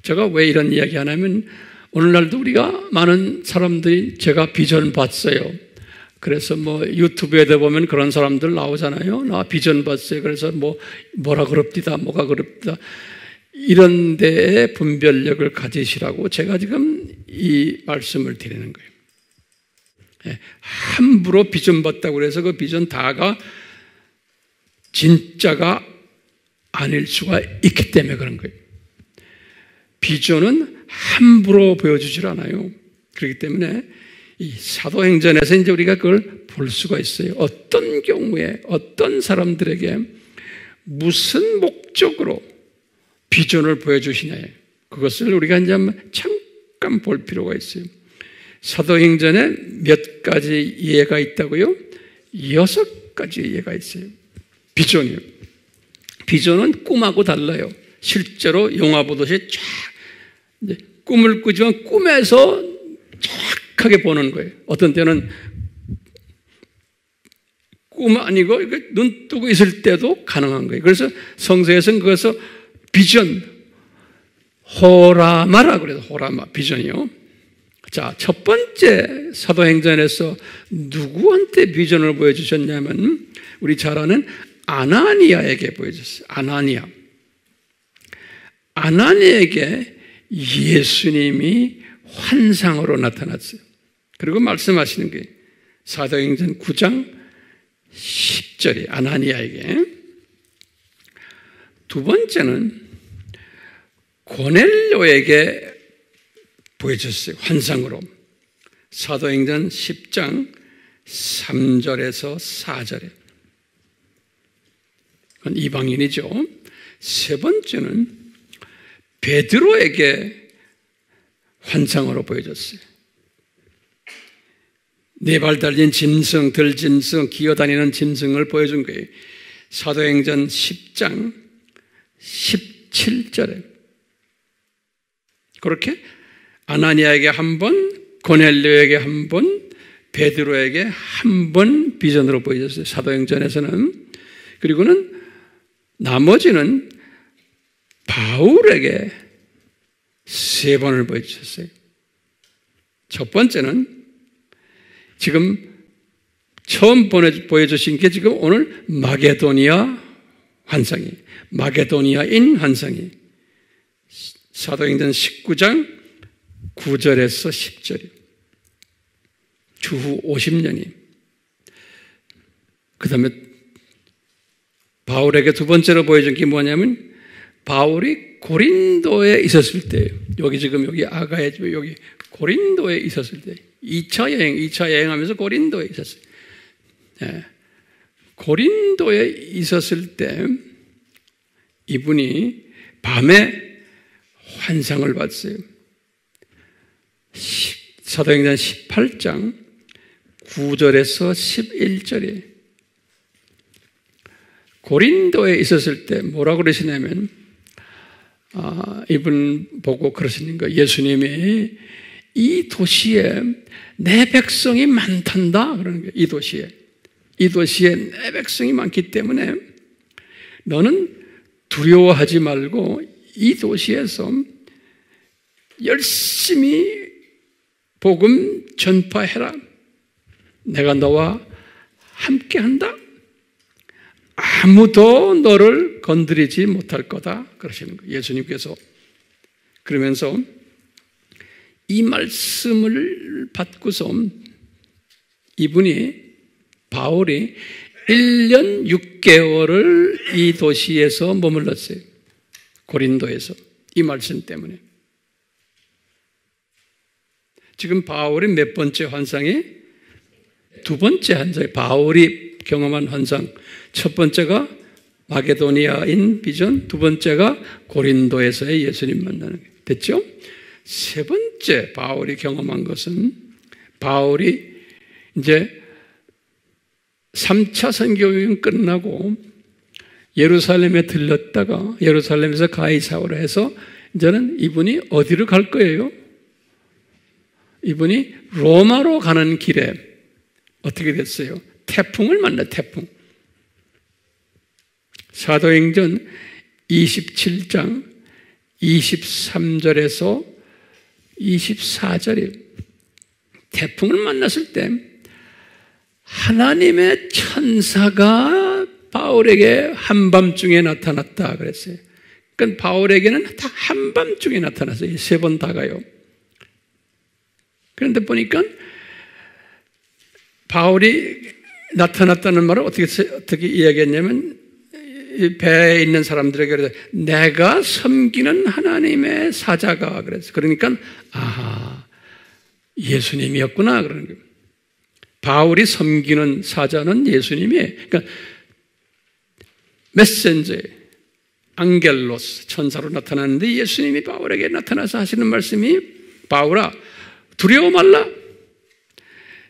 제가 왜 이런 이야기 하냐면, 오늘날도 우리가 많은 사람들이 제가 비전 봤어요. 그래서 뭐 유튜브에도 보면 그런 사람들 나오잖아요. 나 비전 봤어요. 그래서 뭐, 뭐라 그럽디다, 뭐가 그럽디다. 이런 데에 분별력을 가지시라고 제가 지금 이 말씀을 드리는 거예요. 예, 함부로 비전 봤다고 그래서 그 비전 다가 진짜가 아닐 수가 있기 때문에 그런 거예요. 비전은 함부로 보여주질 않아요. 그렇기 때문에 이 사도행전에서 이제 우리가 그걸 볼 수가 있어요. 어떤 경우에 어떤 사람들에게 무슨 목적으로 비전을 보여주시냐에 그것을 우리가 이제 잠깐 볼 필요가 있어요. 사도행전에 몇 가지 예가 있다고요? 여섯 가지 예가 있어요. 비전이요. 비전은 꿈하고 달라요. 실제로 영화 보듯이 쫙 꿈을 꾸지만 꿈에서 정확하게 보는 거예요. 어떤 때는 꿈 아니고 눈 뜨고 있을 때도 가능한 거예요. 그래서 성서에서는 그것을 비전, 호라마라 그래서 호라마, 비전이요. 자, 첫 번째 사도행전에서 누구한테 비전을 보여주셨냐면 우리 잘 아는 아나니아에게 보여줬어요. 아나니아. 아나니에게 예수님이 환상으로 나타났어요. 그리고 말씀하시는 게 사도행전 9장 10절이 아나니아에게 두 번째는 고넬료에게 보여줬어요. 환상으로. 사도행전 10장 3절에서 4절에. 그건 이방인이죠. 세 번째는 베드로에게 환상으로 보여줬어요. 네 발 달린 짐승, 들짐승, 기어다니는 짐승을 보여준 거예요. 사도행전 10장 17절에. 그렇게 아나니아에게 한 번, 고넬료에게 한 번, 베드로에게 한 번 비전으로 보여줬어요. 사도행전에서는. 그리고는 나머지는 바울에게 세 번을 보여주셨어요. 첫 번째는 지금 처음 보여주신 게 지금 오늘 마게도니아 환상이, 마게도니아인 환상이. 사도행전 19장 9절에서 10절이. 주후 50년이. 그 다음에 바울에게 두 번째로 보여준 게 뭐냐면 바울이 고린도에 있었을 때 여기 지금 여기 아가의 집 여기 고린도에 있었을 때 2차 여행, 2차 여행하면서 고린도에 있었어요. 네. 고린도에 있었을 때 이분이 밤에 환상을 봤어요. 사도행전 18장 9절에서 11절에 고린도에 있었을 때 뭐라고 그러시냐면 아, 이분 보고 그러시는 거 예수님이 이 도시에 내 백성이 많단다 그러는 거예요. 이 도시에 이 도시에 내 백성이 많기 때문에 너는 두려워하지 말고 이 도시에서 열심히 복음 전파해라. 내가 너와 함께 한다. 아무도 너를 건드리지 못할 거다. 그러시는 거예요. 예수님께서. 그러면서 이 말씀을 받고서 이분이 바울이 1년 6개월을 이 도시에서 머물렀어요. 고린도에서. 이 말씀 때문에. 지금 바울이 몇 번째 환상이? 두 번째 환상. 바울이 경험한 환상. 첫 번째가 마게도니아인 비전, 두 번째가 고린도에서의 예수님 만나는 게 됐죠? 세 번째 바울이 경험한 것은 바울이 이제 3차 선교여행 끝나고 예루살렘에 들렀다가 예루살렘에서 가이사오를 해서 이제는 이분이 어디로 갈 거예요? 이분이 로마로 가는 길에 어떻게 됐어요? 태풍을 만나 태풍. 사도행전 27장 23절에서 24절에 태풍을 만났을 때 하나님의 천사가 바울에게 한밤중에 나타났다 그랬어요. 그러니까 바울에게는 다 한밤중에 나타났어요. 세 번 다가요. 그런데 보니까 바울이 나타났다는 말을 어떻게 어떻게 이야기했냐면 배에 있는 사람들에게 그래서 내가 섬기는 하나님의 사자가 그래서 그러니까 아 예수님이었구나 그러는 거예요. 바울이 섬기는 사자는 예수님이에요. 그러니까 메센저 앙겔로스 천사로 나타나는데 예수님이 바울에게 나타나서 하시는 말씀이 바울아 두려워 말라.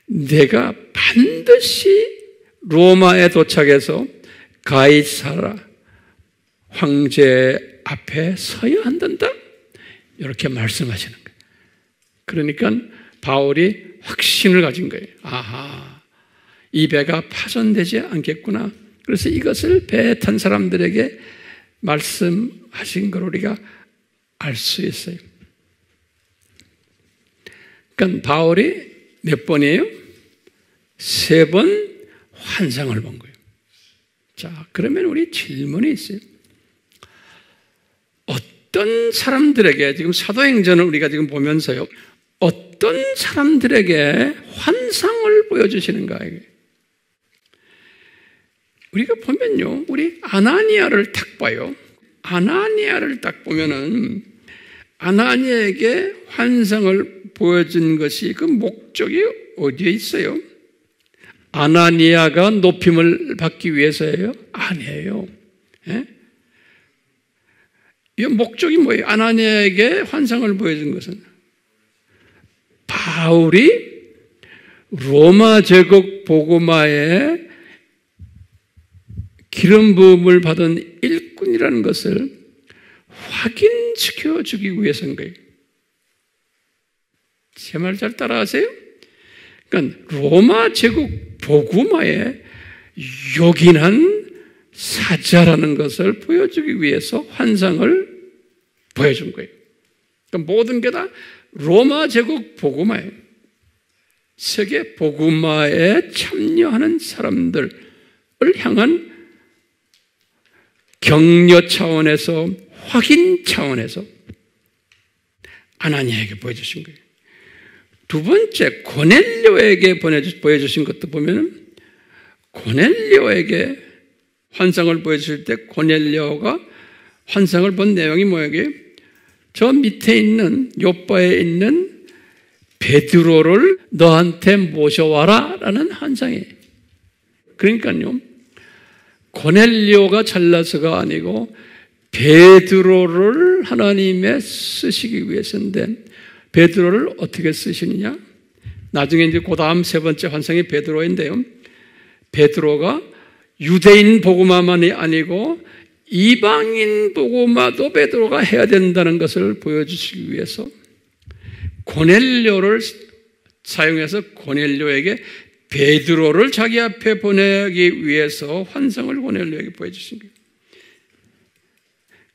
내가 반드시 로마에 도착해서 가이사라 황제 앞에 서야 한단다. 이렇게 말씀하시는 거예요. 그러니까 바울이 확신을 가진 거예요. 아하, 이 배가 파손되지 않겠구나. 그래서 이것을 배에 탄 사람들에게 말씀하신 걸 우리가 알 수 있어요. 그러니까 바울이 몇 번이에요? 세 번 환상을 본 거예요. 자, 그러면 우리 질문이 있어요. 어떤 사람들에게 지금 사도행전을 우리가 지금 보면서요. 어떤 사람들에게 환상을 보여주시는가. 우리가 보면요, 우리 아나니아를 딱 봐요. 아나니아를 딱 보면은 아나니아에게 환상을 보여준 것이 그 목적이 어디에 있어요? 아나니아가 높임을 받기 위해서예요? 아니에요. 예? 이 목적이 뭐예요? 아나니아에게 환상을 보여준 것은 바울이 로마 제국 보고마에 기름 부음을 받은 일꾼이라는 것을 확인시켜 주기 위해서인 거예요. 제 말 잘 따라하세요? 그러니까 로마 제국 보구마에 요긴한 사자라는 것을 보여주기 위해서 환상을 보여준 거예요. 그러니까 모든 게 다 로마 제국 보구마예요. 세계 보구마에 참여하는 사람들을 향한 격려 차원에서 확인 차원에서 아나니아에게 보여주신 거예요. 두 번째 고넬료에게 보여주신 것도 보면 고넬료에게 환상을 보여주실 때 고넬료가 환상을 본 내용이 뭐예요? 저 밑에 있는 요바에 있는 베드로를 너한테 모셔와라 라는 환상이에요. 그러니까요. 고넬료가 잘나서가 아니고 베드로를 하나님의 쓰시기 위해서인데 베드로를 어떻게 쓰시느냐? 나중에 이제 그 다음 세 번째 환상이 베드로인데요. 베드로가 유대인 복음화만이 아니고 이방인 복음화도 베드로가 해야 된다는 것을 보여주시기 위해서 고넬료를 사용해서 고넬료에게 베드로를 자기 앞에 보내기 위해서 환상을 고넬료에게 보여주신 거예요.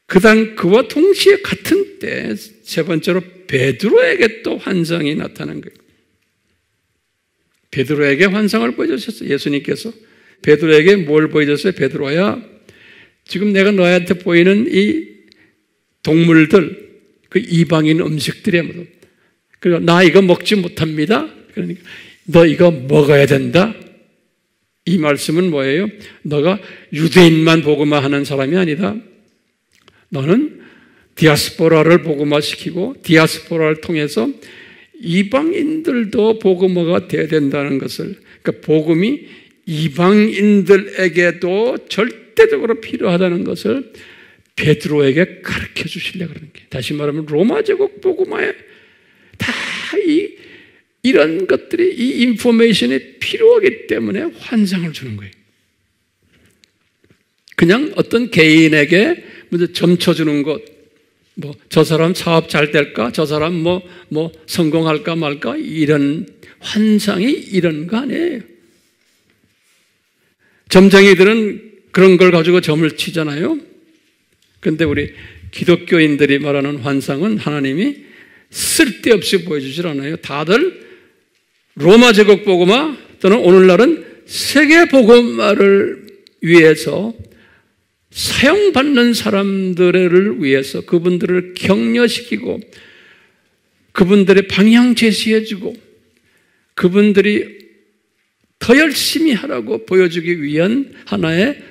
그당 그와 동시에 같은 때 세 번째로 베드로에게 또 환상이 나타난 거예요. 베드로에게 환상을 보여주셨어요. 예수님께서 베드로에게 뭘 보여줬어요? 베드로야, 지금 내가 너한테 보이는 이 동물들, 그 이방인 음식들의 모두 그리고 나 이거 먹지 못합니다. 그러니까 너 이거 먹어야 된다. 이 말씀은 뭐예요? 너가 유대인만 복음화 하는 사람이 아니다. 너는 디아스포라를 복음화 시키고 디아스포라를 통해서 이방인들도 복음화가 돼야 된다는 것을 그러니까 복음이 이방인들에게도 절대적으로 필요하다는 것을 베드로에게 가르쳐 주시려고 그러는 게 다시 말하면 로마 제국 복음화에 다 이, 이런 것들이 이 인포메이션이 필요하기 때문에 환상을 주는 거예요. 그냥 어떤 개인에게 먼저 점쳐주는 것, 뭐, 저 사람 사업 잘 될까? 저 사람 뭐, 뭐, 성공할까 말까? 이런 환상이 이런 거 아니에요. 점쟁이들은 그런 걸 가지고 점을 치잖아요. 근데 우리 기독교인들이 말하는 환상은 하나님이 쓸데없이 보여주질 않아요. 다들 로마 제국 복음화 또는 오늘날은 세계 복음화를 위해서 사용받는 사람들을 위해서 그분들을 격려시키고 그분들의 방향 제시해주고 그분들이 더 열심히 하라고 보여주기 위한 하나의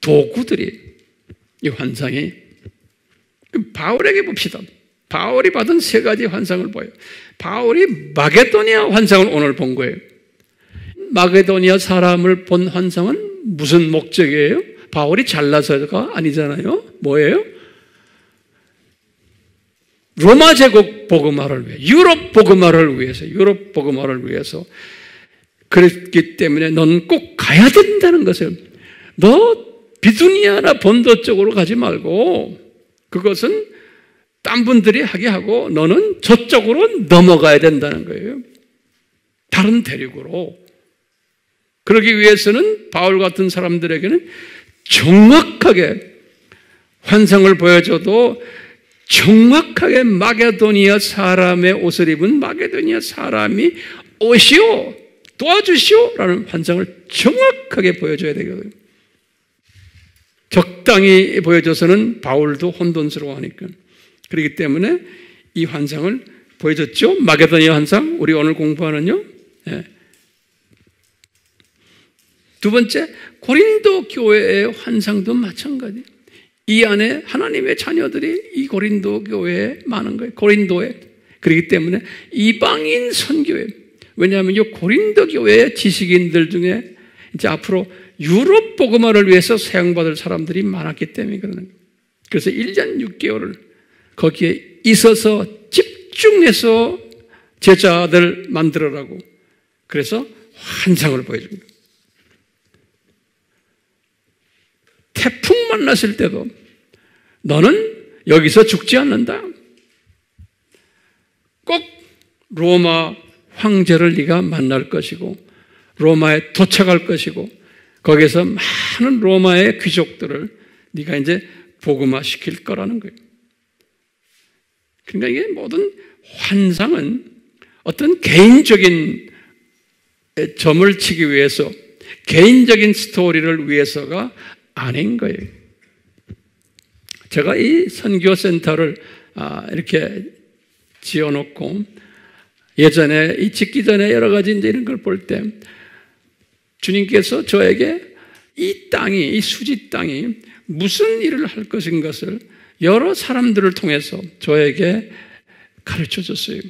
도구들이 이 환상이 바울에게 봅시다. 바울이 받은 세 가지 환상을 보여. 바울이 마게도니아 환상을 오늘 본 거예요. 마게도니아 사람을 본 환상은 무슨 목적이에요? 바울이 잘나서가 아니잖아요. 뭐예요? 로마 제국 복음화를 위해, 유럽 복음화를 위해서, 유럽 복음화를 위해서 그랬기 때문에 넌 꼭 가야 된다는 것을 너 비두니아나 본도 쪽으로 가지 말고 그것은 딴 분들이 하게 하고 너는 저쪽으로 넘어가야 된다는 거예요. 다른 대륙으로. 그러기 위해서는 바울 같은 사람들에게는 정확하게 환상을 보여줘도 정확하게 마게도니아 사람의 옷을 입은 마게도니아 사람이 오시오 도와주시오 라는 환상을 정확하게 보여줘야 되거든요. 적당히 보여줘서는 바울도 혼돈스러워하니까. 그렇기 때문에 이 환상을 보여줬죠. 마게도니아 환상, 우리 오늘 공부하는요. 예. 두 번째, 고린도 교회의 환상도 마찬가지. 이 안에 하나님의 자녀들이 이 고린도 교회에 많은 거예요. 고린도에. 그렇기 때문에 이방인 선교회. 왜냐하면 이 고린도 교회의 지식인들 중에 이제 앞으로 유럽 복음화를 위해서 사용받을 사람들이 많았기 때문에 그러는 거예요. 그래서 1년 6개월을 거기에 있어서 집중해서 제자들 만들어라고 그래서 환상을 보여줍니다. 태풍 만났을 때도 너는 여기서 죽지 않는다. 꼭 로마 황제를 네가 만날 것이고 로마에 도착할 것이고 거기서 많은 로마의 귀족들을 네가 이제 복음화 시킬 거라는 거예요. 그러니까 이게 모든 환상은 어떤 개인적인 점을 치기 위해서 개인적인 스토리를 위해서가 아닌 거예요. 제가 이 선교센터를 아, 이렇게 지어놓고 예전에 이 짓기 전에 여러 가지 이런 걸 볼 때 주님께서 저에게 이 땅이 이 수지 땅이 무슨 일을 할 것인 것을 여러 사람들을 통해서 저에게 가르쳐 줬어요.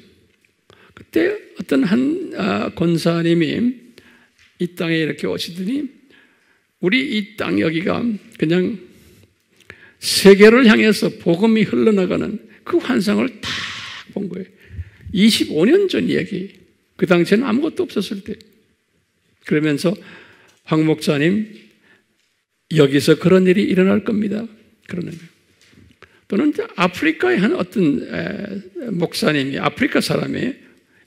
그때 어떤 한 아, 권사님이 이 땅에 이렇게 오시더니 우리 이 땅 여기가 그냥 세계를 향해서 복음이 흘러나가는 그 환상을 다본 거예요. 25년 전 이야기. 그 당시에는 아무것도 없었을 때. 그러면서 황 목사님, 여기서 그런 일이 일어날 겁니다. 그러는 거예요. 또는 아프리카의 한 어떤 목사님이 아프리카 사람이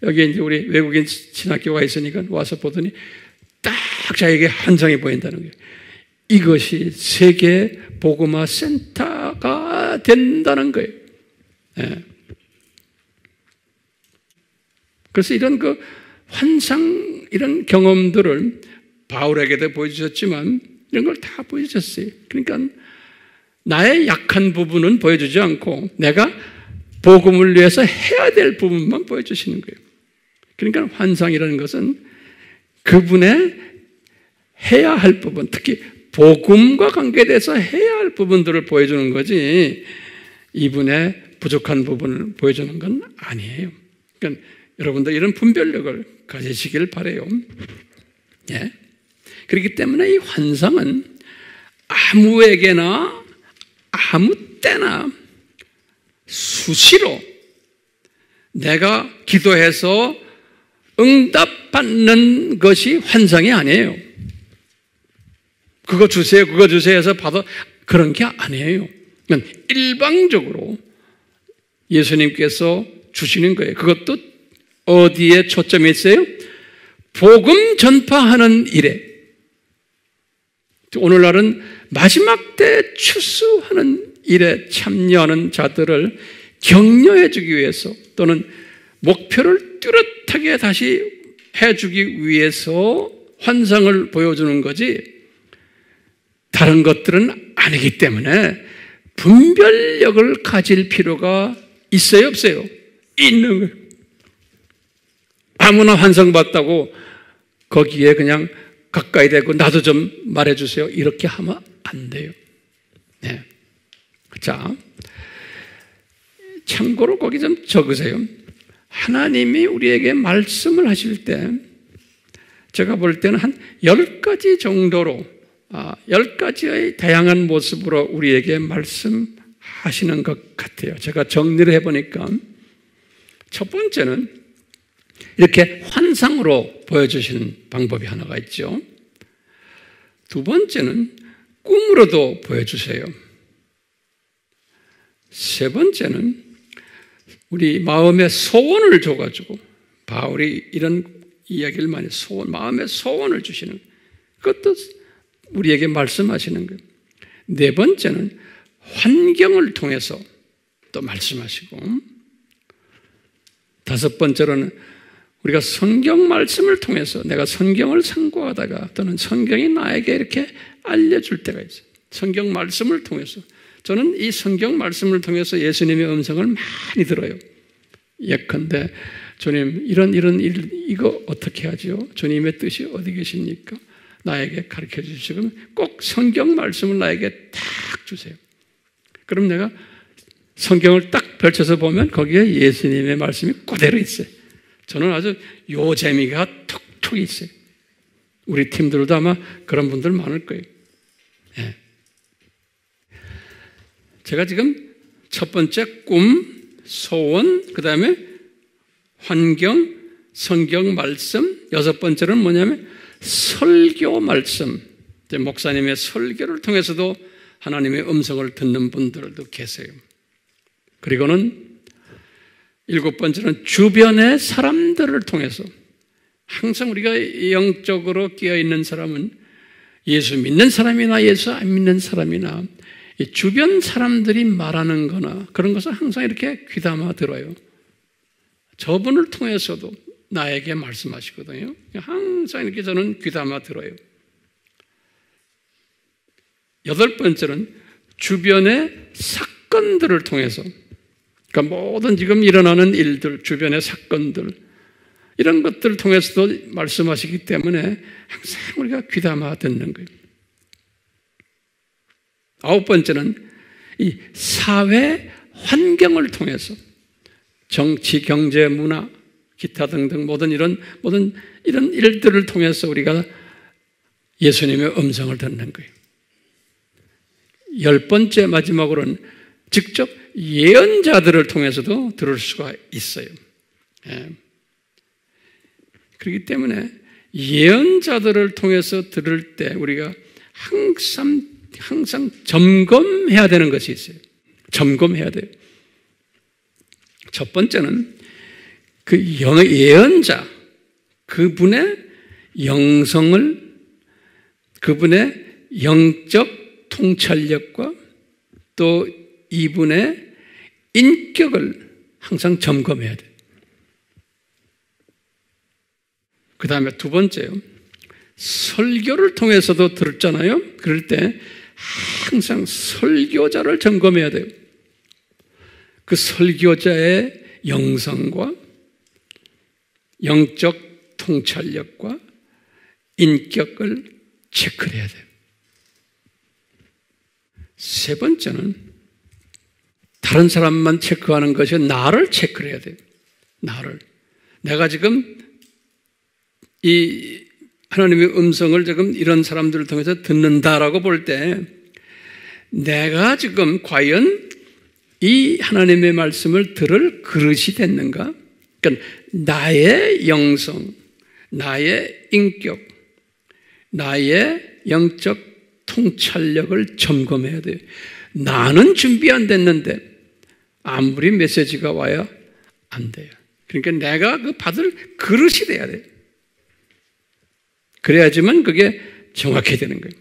여기 이제 우리 외국인 신학교가 있으니까 와서 보더니 딱 자에게 환상이 보인다는 거예요. 이것이 세계 복음화 센터가 된다는 거예요. 예. 그래서 이런 그 환상 이런 경험들을 바울에게도 보여주셨지만 이런 걸 다 보여주셨어요. 그러니까 나의 약한 부분은 보여주지 않고 내가 복음을 위해서 해야 될 부분만 보여주시는 거예요. 그러니까 환상이라는 것은 그분의 해야 할 부분, 특히 복음과 관계돼서 해야 할 부분들을 보여주는 거지 이분의 부족한 부분을 보여주는 건 아니에요. 그러니까 여러분들 이런 분별력을 가지시길 바래요. 예. 그렇기 때문에 이 환상은 아무에게나 아무 때나 수시로 내가 기도해서 응답받는 것이 환상이 아니에요. 그거 주세요, 그거 주세요 해서 받아 그런 게 아니에요. 일방적으로 예수님께서 주시는 거예요. 그것도 어디에 초점이 있어요? 복음 전파하는 일에. 오늘날은 마지막 때 추수하는 일에 참여하는 자들을 격려해 주기 위해서 또는 목표를 뚜렷하게 다시 해주기 위해서 환상을 보여주는 거지 다른 것들은 아니기 때문에 분별력을 가질 필요가 있어요, 없어요? 있는 거예요. 아무나 환상 봤다고 거기에 그냥 가까이 대고 나도 좀 말해주세요. 이렇게 하면 안 돼요. 네. 자, 참고로 거기 좀 적으세요. 하나님이 우리에게 말씀을 하실 때 제가 볼 때는 한 10가지 정도로 아, 10가지의 다양한 모습으로 우리에게 말씀하시는 것 같아요. 제가 정리를 해보니까 첫 번째는 이렇게 환상으로 보여주시는 방법이 하나가 있죠. 두 번째는 꿈으로도 보여주세요. 세 번째는 우리 마음의 소원을 줘가지고 바울이 이런 이야기를 많이 소원, 마음의 소원을 주시는 그것도 우리에게 말씀하시는 거예요. 네 번째는 환경을 통해서 또 말씀하시고 다섯 번째로는 우리가 성경 말씀을 통해서 내가 성경을 상고하다가 또는 성경이 나에게 이렇게 알려줄 때가 있어요. 성경 말씀을 통해서 저는 이 성경 말씀을 통해서 예수님의 음성을 많이 들어요. 예컨대 주님 이런 이런 일 이거 어떻게 하죠? 주님의 뜻이 어디 계십니까? 나에게 가르쳐 주시고 꼭 성경 말씀을 나에게 딱 주세요. 그럼 내가 성경을 딱 펼쳐서 보면 거기에 예수님의 말씀이 그대로 있어요. 저는 아주 요 재미가 톡톡 있어요. 우리 팀들도 아마 그런 분들 많을 거예요. 네. 제가 지금 첫 번째 꿈, 소원, 그 다음에 환경, 성경 말씀, 여섯 번째는 뭐냐면 설교 말씀. 목사님의 설교를 통해서도 하나님의 음성을 듣는 분들도 계세요. 그리고는 일곱 번째는 주변의 사람들을 통해서 항상 우리가 영적으로 끼어 있는 사람은 예수 믿는 사람이나 예수 안 믿는 사람이나 주변 사람들이 말하는 거나 그런 것을 항상 이렇게 귀담아 들어요. 저분을 통해서도 나에게 말씀하시거든요. 항상 이렇게 저는 귀담아 들어요. 여덟 번째는 주변의 사건들을 통해서 그러니까 모든 지금 일어나는 일들, 주변의 사건들 이런 것들을 통해서도 말씀하시기 때문에 항상 우리가 귀담아 듣는 거예요. 아홉 번째는 이 사회 환경을 통해서 정치, 경제, 문화, 기타 등등 모든 이런 모든 이런 일들을 통해서 우리가 예수님의 음성을 듣는 거예요. 열 번째 마지막으로는 직접 예언자들을 통해서도 들을 수가 있어요. 예. 그렇기 때문에 예언자들을 통해서 들을 때 우리가 항상 항상 점검해야 되는 것이 있어요. 점검해야 돼요. 첫 번째는 그 예언자, 그분의 영성을, 그분의 영적 통찰력과 또 이분의 인격을 항상 점검해야 돼요. 그 다음에 두 번째요. 설교를 통해서도 들었잖아요. 그럴 때 항상 설교자를 점검해야 돼요. 그 설교자의 영성과 영적 통찰력과 인격을 체크해야 돼요. 세 번째는 다른 사람만 체크하는 것이 나를 체크해야 돼요. 나를. 내가 지금 이 하나님의 음성을 지금 이런 사람들을 통해서 듣는다라고 볼 때 내가 지금 과연 이 하나님의 말씀을 들을 그릇이 됐는가? 그러니까 나의 영성, 나의 인격, 나의 영적 통찰력을 점검해야 돼요. 나는 준비 안 됐는데 아무리 메시지가 와야 안 돼요. 그러니까 내가 그 받을 그릇이 돼야 돼요. 그래야지만 그게 정확히 되는 거예요.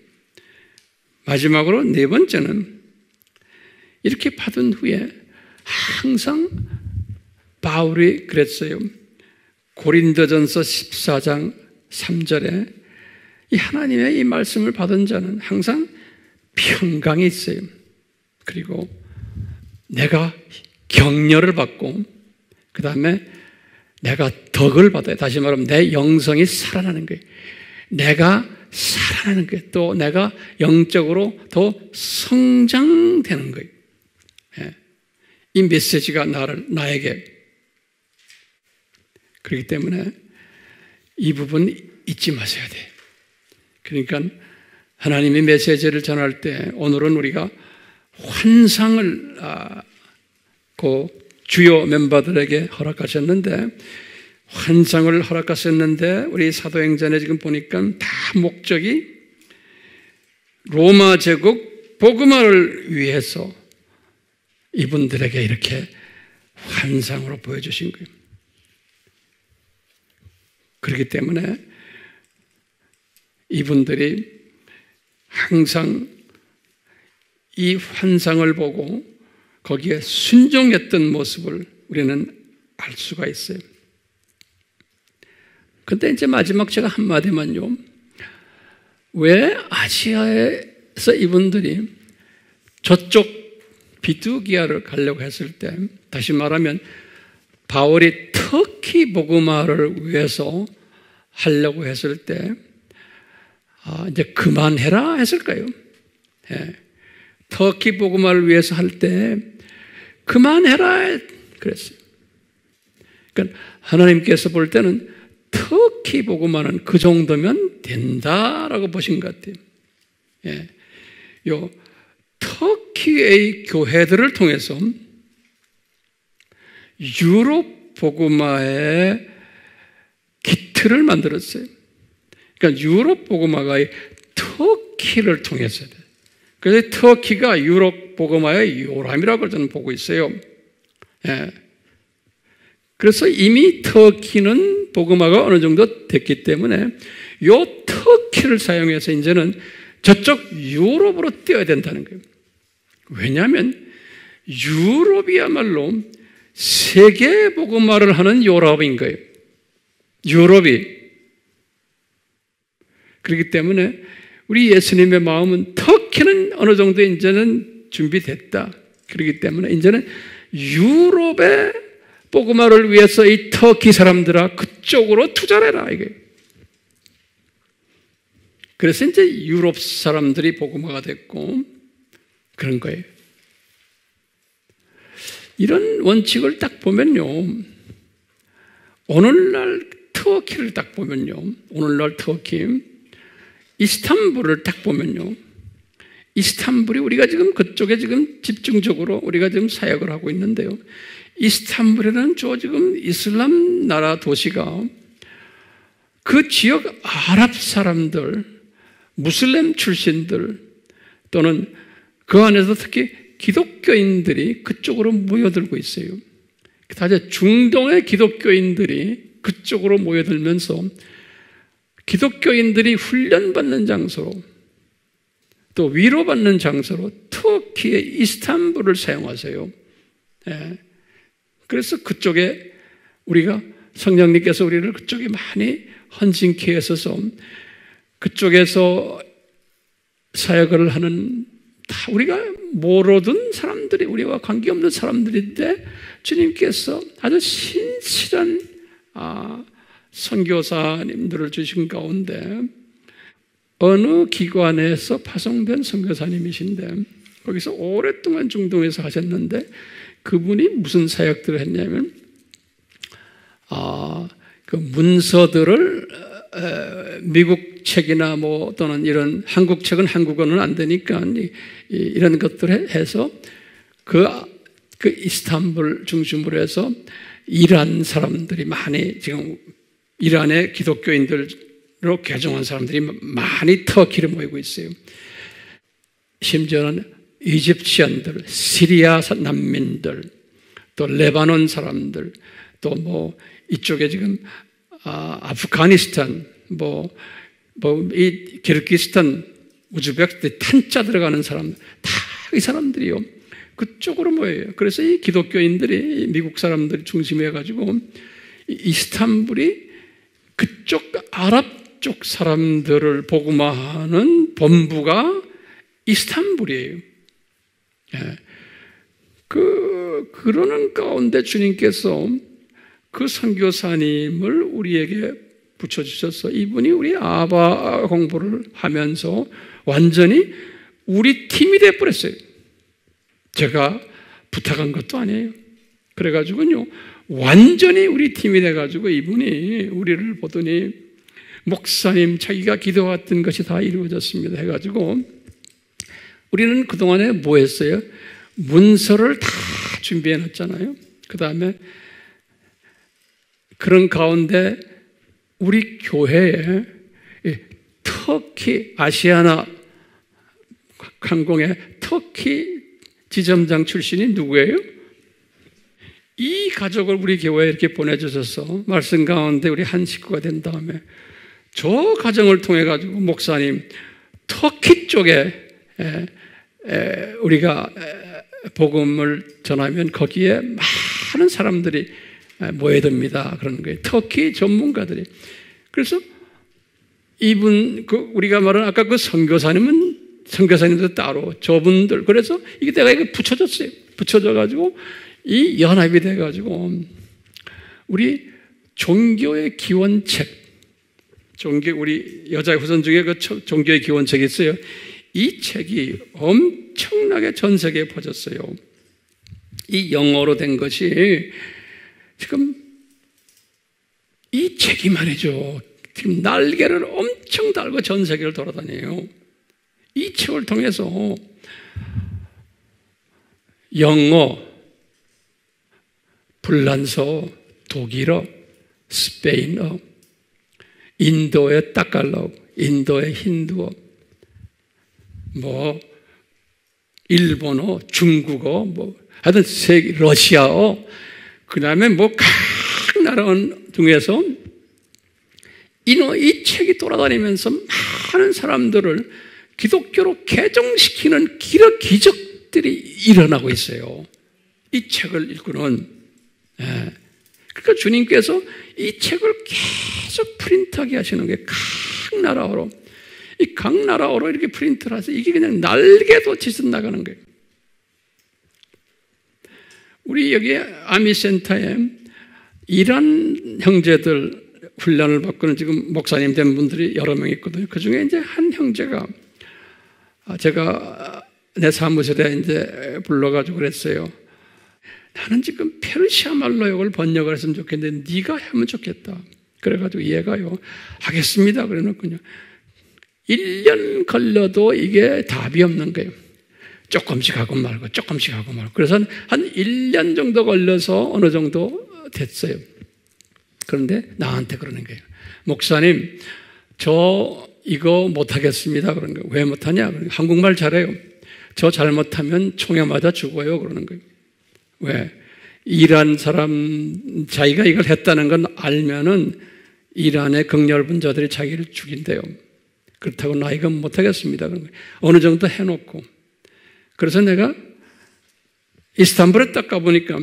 마지막으로 네 번째는 이렇게 받은 후에 항상 바울이 그랬어요. 고린도전서 14장 3절에 이 하나님의 이 말씀을 받은 자는 항상 평강이 있어요. 그리고 내가 격려를 받고 그 다음에 내가 덕을 받아요. 다시 말하면 내 영성이 살아나는 거예요. 내가 살아나는 거예요. 또 내가 영적으로 더 성장되는 거예요. 예. 이 메시지가 나를, 나에게. 그렇기 때문에 이 부분 잊지 마셔야 돼. 그러니까 하나님의 메시지를 전할 때 오늘은 우리가 환상을 아, 그 주요 멤버들에게 허락하셨는데 환상을 허락하셨는데 우리 사도행전에 지금 보니까 다 목적이 로마 제국 복음화를 위해서 이분들에게 이렇게 환상으로 보여주신 거예요. 그렇기 때문에 이분들이 항상 이 환상을 보고 거기에 순종했던 모습을 우리는 알 수가 있어요. 근데 이제 마지막 제가 한마디만요. 왜 아시아에서 이분들이 저쪽 비두기아를 가려고 했을 때, 다시 말하면 바울이 터키 복음화를 위해서 하려고 했을 때, 아, 이제 그만해라 했을까요? 예. 터키 복음화를 위해서 할 때, 그만해라 그랬어요. 그러니까 하나님께서 볼 때는 터키 보고만은 그 정도면 된다라고 보신 것 같아요. 예. 요 터키의 교회들을 통해서 유럽 복음화의 기틀을 만들었어요. 그러니까 유럽 복음화가 터키를 통해서 그래서 터키가 유럽 복음화의 요람이라고 저는 보고 있어요. 예. 그래서 이미 터키는 복음화가 어느 정도 됐기 때문에 요 터키를 사용해서 이제는 저쪽 유럽으로 뛰어야 된다는 거예요. 왜냐하면 유럽이야말로 세계 복음화를 하는 유럽인 거예요. 유럽이. 그렇기 때문에 우리 예수님의 마음은 터키는 어느 정도 이제는 준비됐다. 그렇기 때문에 이제는 유럽의 복음화를 위해서 이 터키 사람들아 그쪽으로 투자를 해라 이게. 그래서 이제 유럽 사람들이 복음화가 됐고 그런 거예요. 이런 원칙을 딱 보면요. 오늘날 터키를 딱 보면요. 오늘날 터키 이스탄불을 딱 보면요. 이스탄불이 우리가 지금 그쪽에 지금 집중적으로 우리가 지금 사역을 하고 있는데요. 이스탄불이라는 저 지금 이슬람 나라 도시가 그 지역 아랍 사람들, 무슬림 출신들 또는 그 안에서 특히 기독교인들이 그쪽으로 모여들고 있어요. 다시 중동의 기독교인들이 그쪽으로 모여들면서 기독교인들이 훈련받는 장소로 또 위로받는 장소로 터키의 이스탄불을 사용하세요. 예. 그래서 그쪽에 우리가 성령님께서 우리를 그쪽에 많이 헌신케 하셔서 그쪽에서 사역을 하는 다 우리가 모르던 사람들이 우리와 관계없는 사람들인데 주님께서 아주 신실한 아, 선교사님들을 주신 가운데 어느 기관에서 파송된 선교사님이신데 거기서 오랫동안 중동에서 하셨는데 그분이 무슨 사역들을 했냐면 아, 그 문서들을 미국 책이나 뭐 또는 이런 한국 책은 한국어는 안 되니까 이런 것들을 해서 그, 그 이스탄불 중심으로 해서 이란 사람들이 많이 지금 이란의 기독교인들로 개종한 사람들이 많이 터키를 모이고 있어요. 심지어는 이집시안들, 시리아 난민들, 또 레바논 사람들, 또 뭐 이쪽에 지금 아, 프가니스탄 뭐, 뭐, 이 기르기스탄, 우즈베크 탄자 들어가는 사람, 다 이 사람들이요. 그쪽으로 모여요. 그래서 이 기독교인들이, 미국 사람들이 중심이 해가지고, 이스탄불이 그쪽 아랍 쪽 사람들을 복음화하는 본부가 이스탄불이에요. 예. 그, 그러는 가운데 주님께서 그 선교사님을 우리에게 붙여주셔서 이분이 우리 아바 공부를 하면서 완전히 우리 팀이 돼버렸어요. 제가 부탁한 것도 아니에요. 그래가지고요, 완전히 우리 팀이 돼가지고 이분이 우리를 보더니 목사님 자기가 기도했던 것이 다 이루어졌습니다 해가지고 우리는 그동안에 뭐 했어요? 문서를 다 준비해 놨잖아요. 그 다음에 그런 가운데 우리 교회에 터키 아시아나 항공의 터키 지점장 출신이 누구예요? 이 가족을 우리 교회에 이렇게 보내주셔서 말씀 가운데 우리 한 식구가 된 다음에 저 가정을 통해 가지고 목사님 터키 쪽에 우리가 복음을 전하면 거기에 많은 사람들이 모여듭니다. 그런 거예요. 터키 전문가들이. 그래서 이분, 그 우리가 말한 아까 그 선교사님은 선교사님도 따로 저분들 그래서 이게 내가 이거 붙여졌어요. 붙여져 가지고 이 연합이 돼 가지고 우리 종교의 기원책 종교 우리 여자 후손 중에 그 종교의 기원책이 있어요. 이 책이 엄청나게 전 세계에 퍼졌어요. 이 영어로 된 것이 지금 이 책이 말이죠. 지금 날개를 엄청 달고 전 세계를 돌아다녀요. 이 책을 통해서 영어, 불란서, 독일어, 스페인어, 인도의 따깔로, 인도의 힌두어, 뭐 일본어, 중국어, 뭐 하여튼 세계 러시아어, 그 다음에 뭐 각 나라 중에서 이노 이 책이 돌아다니면서 많은 사람들을 기독교로 개종시키는 기력 기적들이 일어나고 있어요. 이 책을 읽고는 예. 그러니까 주님께서 이 책을 계속 프린트하게 하시는 게 각 나라어로 이 각 나라어로 이렇게 프린트를 해서 이게 그냥 날개도 찢어 나가는 거예요. 우리 여기 아미센터에 이란 형제들 훈련을 받고는 지금 목사님 된 분들이 여러 명 있거든요. 그 중에 이제 한 형제가 아, 제가 내 사무실에 이제 불러가지고 그랬어요. 나는 지금 페르시아 말로 이걸 번역을 했으면 좋겠는데 네가 하면 좋겠다. 그래가지고 얘가요 하겠습니다. 그래놓고요 1년 걸려도 이게 답이 없는 거예요. 조금씩 하고 말고 조금씩 하고 말고 그래서 한 1년 정도 걸려서 어느 정도 됐어요. 그런데 나한테 그러는 거예요. 목사님, 저 이거 못하겠습니다. 그러는 거예요. 왜 못하냐? 한국말 잘해요. 저 잘못하면 총에 맞아 죽어요. 그러는 거예요. 왜? 이란 사람, 자기가 이걸 했다는 건 알면은 이란의 극렬 분자들이 자기를 죽인대요. 그렇다고 나 이건 못하겠습니다. 어느 정도 해놓고. 그래서 내가 이스탄불에 딱 가보니까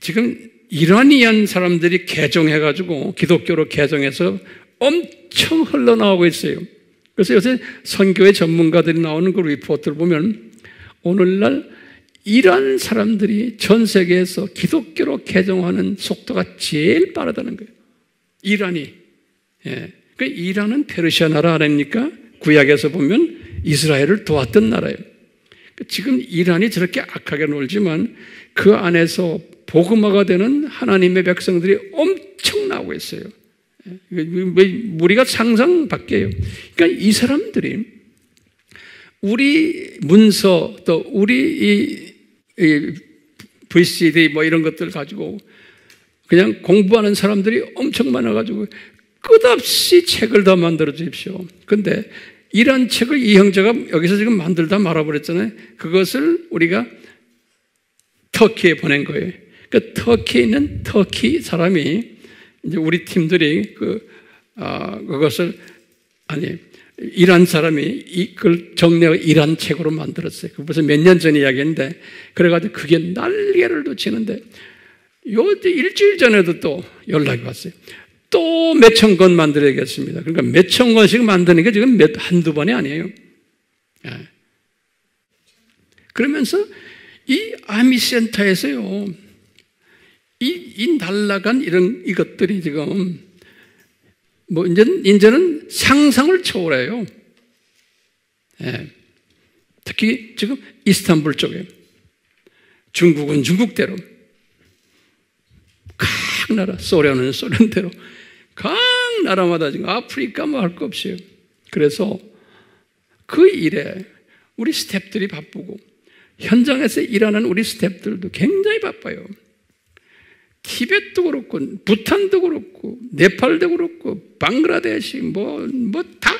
지금 이란이안 사람들이 개종해가지고 기독교로 개종해서 엄청 흘러나오고 있어요. 그래서 요새 선교의 전문가들이 나오는 그 리포트를 보면 오늘날 이러한 사람들이 전 세계에서 기독교로 개종하는 속도가 제일 빠르다는 거예요. 이란이. 예. 그 이란은 페르시아 나라 아닙니까? 구약에서 보면 이스라엘을 도왔던 나라예요. 그 지금 이란이 저렇게 악하게 놀지만 그 안에서 복음화가 되는 하나님의 백성들이 엄청 나오고 있어요. 우리가 상상 밖에요. 그러니까 이 사람들이 우리 문서 또 우리 이, 이 VCD 뭐 이런 것들 가지고 그냥 공부하는 사람들이 엄청 많아가지고 끝없이 책을 더 만들어 주십시오. 근데 이런 책을 이 형제가 여기서 지금 만들다 말아버렸잖아요. 그것을 우리가 터키에 보낸 거예요. 그 터키에 있는 터키 사람이 이제 우리 팀들이 그, 아, 그것을, 아니, 이란 사람이 이걸 정리하고 이란 책으로 만들었어요. 그 벌써 몇 년 전 이야기인데, 그래가지고 그게 날개를 돋치는데, 요 일주일 전에도 또 연락이 왔어요. 또 몇천 권 만들어야겠습니다. 그러니까 몇천 권씩 만드는 게 지금 몇, 한두 번이 아니에요. 예. 그러면서 이 아미센터에서요, 이, 이 날라간 이런 이것들이 지금 뭐 이제는, 이제는 상상을 초월해요. 예. 특히 지금 이스탄불 쪽에 중국은 중국대로 각 나라 소련은 소련대로 각 나라마다 지금 아프리카 뭐 할 거 없어요. 그래서 그 일에 우리 스탭들이 바쁘고 현장에서 일하는 우리 스탭들도 굉장히 바빠요. 티벳도 그렇고, 부탄도 그렇고, 네팔도 그렇고, 방글라데시, 뭐, 뭐, 다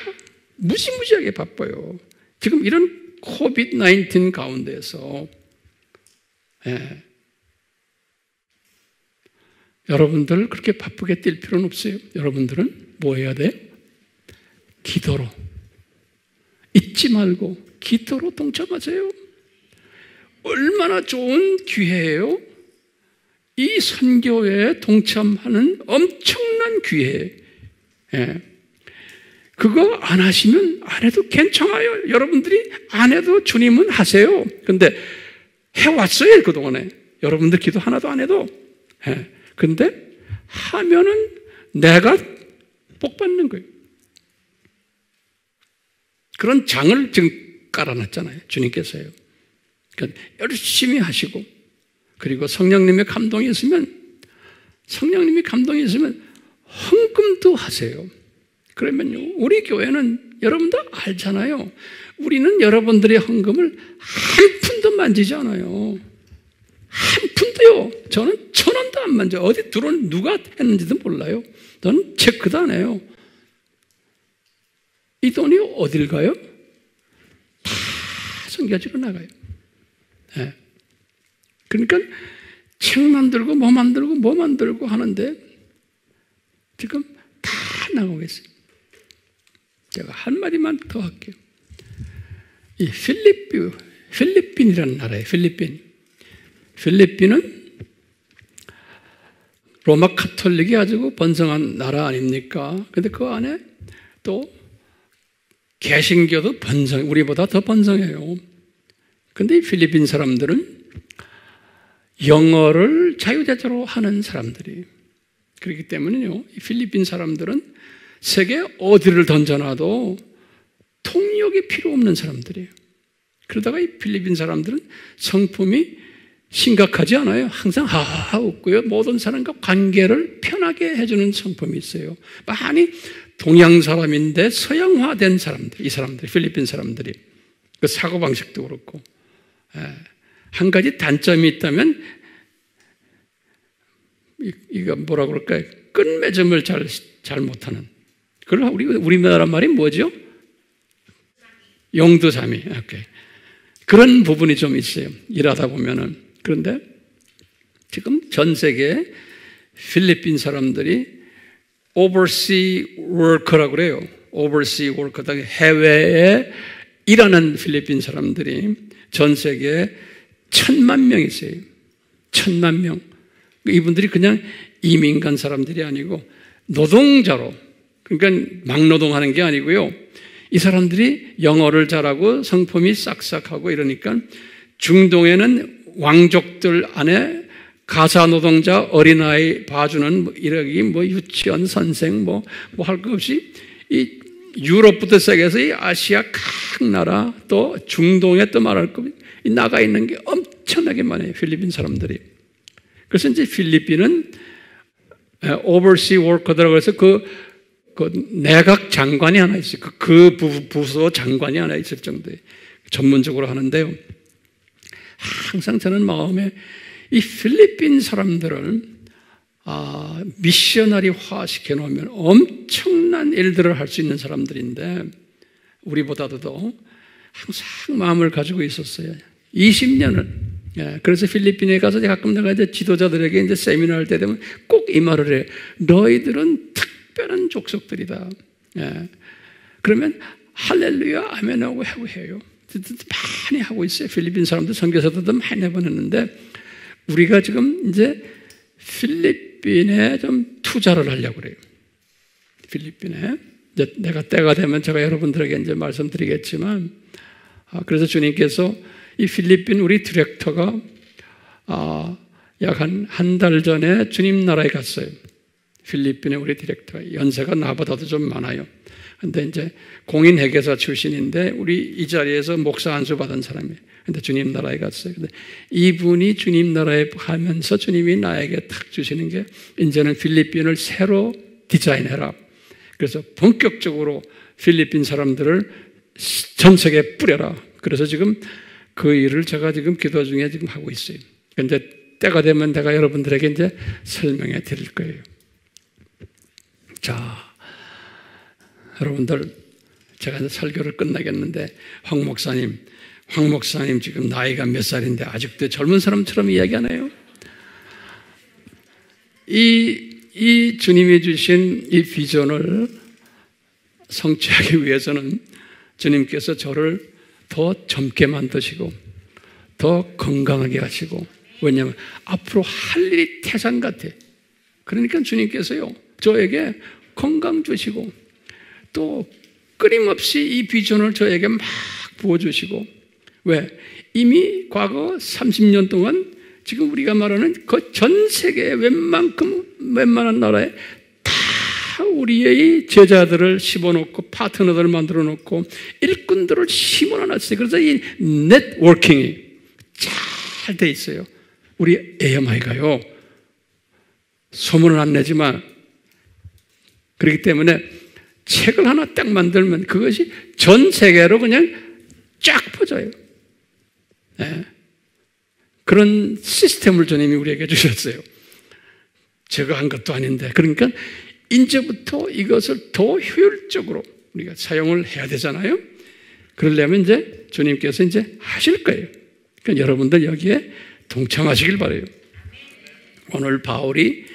무시무시하게 바빠요. 지금 이런 코비드 19 가운데서, 예. 여러분들 그렇게 바쁘게 뛸 필요는 없어요. 여러분들은 뭐 해야 돼? 기도로. 잊지 말고 기도로 동참하세요. 얼마나 좋은 기회예요? 이 선교에 동참하는 엄청난 기회. 예. 그거 안 하시면 안 해도 괜찮아요. 여러분들이 안 해도 주님은 하세요. 근데 해왔어요, 그동안에. 여러분들 기도 하나도 안 해도. 예. 근데 하면은 내가 복 받는 거예요. 그런 장을 지금 깔아놨잖아요. 주님께서요. 그러니까 열심히 하시고 그리고 성령님의 감동이 있으면 성령님이 감동이 있으면 헌금도 하세요. 그러면요, 우리 교회는 여러분도 알잖아요. 우리는 여러분들의 헌금을 한 푼도 만지지 않아요. 한 푼도요. 저는 천 원도 안 만져. 어디 들어온 누가 했는지도 몰라요. 저는 체크도 안 해요. 이 돈이 어딜 가요? 다 성교지로 나가요. 네. 그러니까 책 만들고 뭐 만들고 뭐 만들고 하는데 지금 다 나가고 있어요. 제가 한마디만 더 할게요. 이 필리핀, 필리핀이라는 나라예요. 필리핀. 필리핀은 로마 카톨릭이 가지고 번성한 나라 아닙니까? 근데 그 안에 또 개신교도 번성, 우리보다 더 번성해요. 근데 이 필리핀 사람들은 영어를 자유자재로 하는 사람들이 그렇기 때문에요. 이 필리핀 사람들은 세계 어디를 던져놔도 통역이 필요 없는 사람들이에요. 그러다가 이 필리핀 사람들은 성품이 심각하지 않아요. 항상 하하 웃고요. 모든 사람과 관계를 편하게 해주는 성품이 있어요. 많이 동양 사람인데 서양화된 사람들, 이 사람들, 필리핀 사람들이. 그 사고 방식도 그렇고. 예. 한 가지 단점이 있다면, 이거 뭐라 그럴까요? 끝맺음을 잘, 잘 못하는. 그걸 우리, 우리나라 말이 뭐죠? 용두삼이. 오케이. 그런 부분이 좀 있어요. 일하다 보면은. 그런데 지금 전 세계 필리핀 사람들이 oversea worker라고 그래요. oversea worker, 해외에 일하는 필리핀 사람들이 전 세계에 천만 명 있어요. 천만 명. 이분들이 그냥 이민 간 사람들이 아니고 노동자로, 그러니까 막노동하는 게 아니고요. 이 사람들이 영어를 잘하고 성품이 싹싹하고 이러니까 중동에는 왕족들 안에 가사 노동자 어린아이 봐주는 뭐 이러기 뭐 유치원 선생 뭐 뭐 할 것 없이 이 유럽부터 시작해서 이 아시아 각 나라 또 중동에 또 말할 것 나가 있는 게 엄청나게 많아요 필리핀 사람들이 그래서 이제 필리핀은 오버시 워커들라고 해서 그, 그 내각 장관이 하나 있어요. 그, 그 부, 부서 장관이 하나 있을 정도에 전문적으로 하는데요. 항상 저는 마음에 이 필리핀 사람들을 아, 미셔너리화 시켜놓으면 엄청난 일들을 할 수 있는 사람들인데 우리보다도 더 항상 마음을 가지고 있었어요. 20년을. 예, 그래서 필리핀에 가서 가끔 내가 이제 지도자들에게 이제 세미나 할 때 되면 꼭 이 말을 해. 너희들은 특별한 족속들이다. 예. 그러면 할렐루야, 아멘하고 하고 해요. 많이 하고 있어요. 필리핀 사람들 선교사들도 많이 해보냈는데 우리가 지금 이제 필리핀에 좀 투자를 하려고 그래요. 필리핀에. 이제 내가 때가 되면 제가 여러분들에게 이제 말씀드리겠지만, 아, 그래서 주님께서 이 필리핀 우리 디렉터가 아, 약한 한 달 전에 주님 나라에 갔어요. 필리핀의 우리 디렉터가 연세가 나보다도 좀 많아요. 근데 이제 공인 회계사 출신인데 우리 이 자리에서 목사 안수 받은 사람이에요. 근데 주님 나라에 갔어요. 근데 이분이 주님 나라에 가면서 주님이 나에게 탁 주시는 게 이제는 필리핀을 새로 디자인해라. 그래서 본격적으로 필리핀 사람들을 전 세계에 뿌려라. 그래서 지금 그 일을 제가 지금 기도 중에 지금 하고 있어요. 근데 때가 되면 내가 여러분들에게 이제 설명해 드릴 거예요. 자, 여러분들 제가 설교를 끝나겠는데 황 목사님, 황 목사님 지금 나이가 몇 살인데 아직도 젊은 사람처럼 이야기하네요. 이, 이 주님이 주신 이 비전을 성취하기 위해서는 주님께서 저를 더 젊게 만드시고 더 건강하게 하시고 왜냐하면 앞으로 할 일이 태산 같아. 그러니까 주님께서요 저에게 건강 주시고 또 끊임없이 이 비전을 저에게 막 부어주시고 왜? 이미 과거 30년 동안 지금 우리가 말하는 그 전 세계 웬만큼 웬만한 나라에 다 우리의 제자들을 심어놓고 파트너들을 만들어 놓고 일꾼들을 심어놨어요. 그래서 이 네트워킹이 잘 돼 있어요. 우리 AMI가요. 소문을 안 내지만 그렇기 때문에 책을 하나 딱 만들면 그것이 전 세계로 그냥 쫙 퍼져요. 네. 그런 시스템을 주님이 우리에게 주셨어요. 제가 한 것도 아닌데. 그러니까 이제부터 이것을 더 효율적으로 우리가 사용을 해야 되잖아요. 그러려면 이제 주님께서 이제 하실 거예요. 그러니까 여러분들 여기에 동참하시길 바래요. 오늘 바울이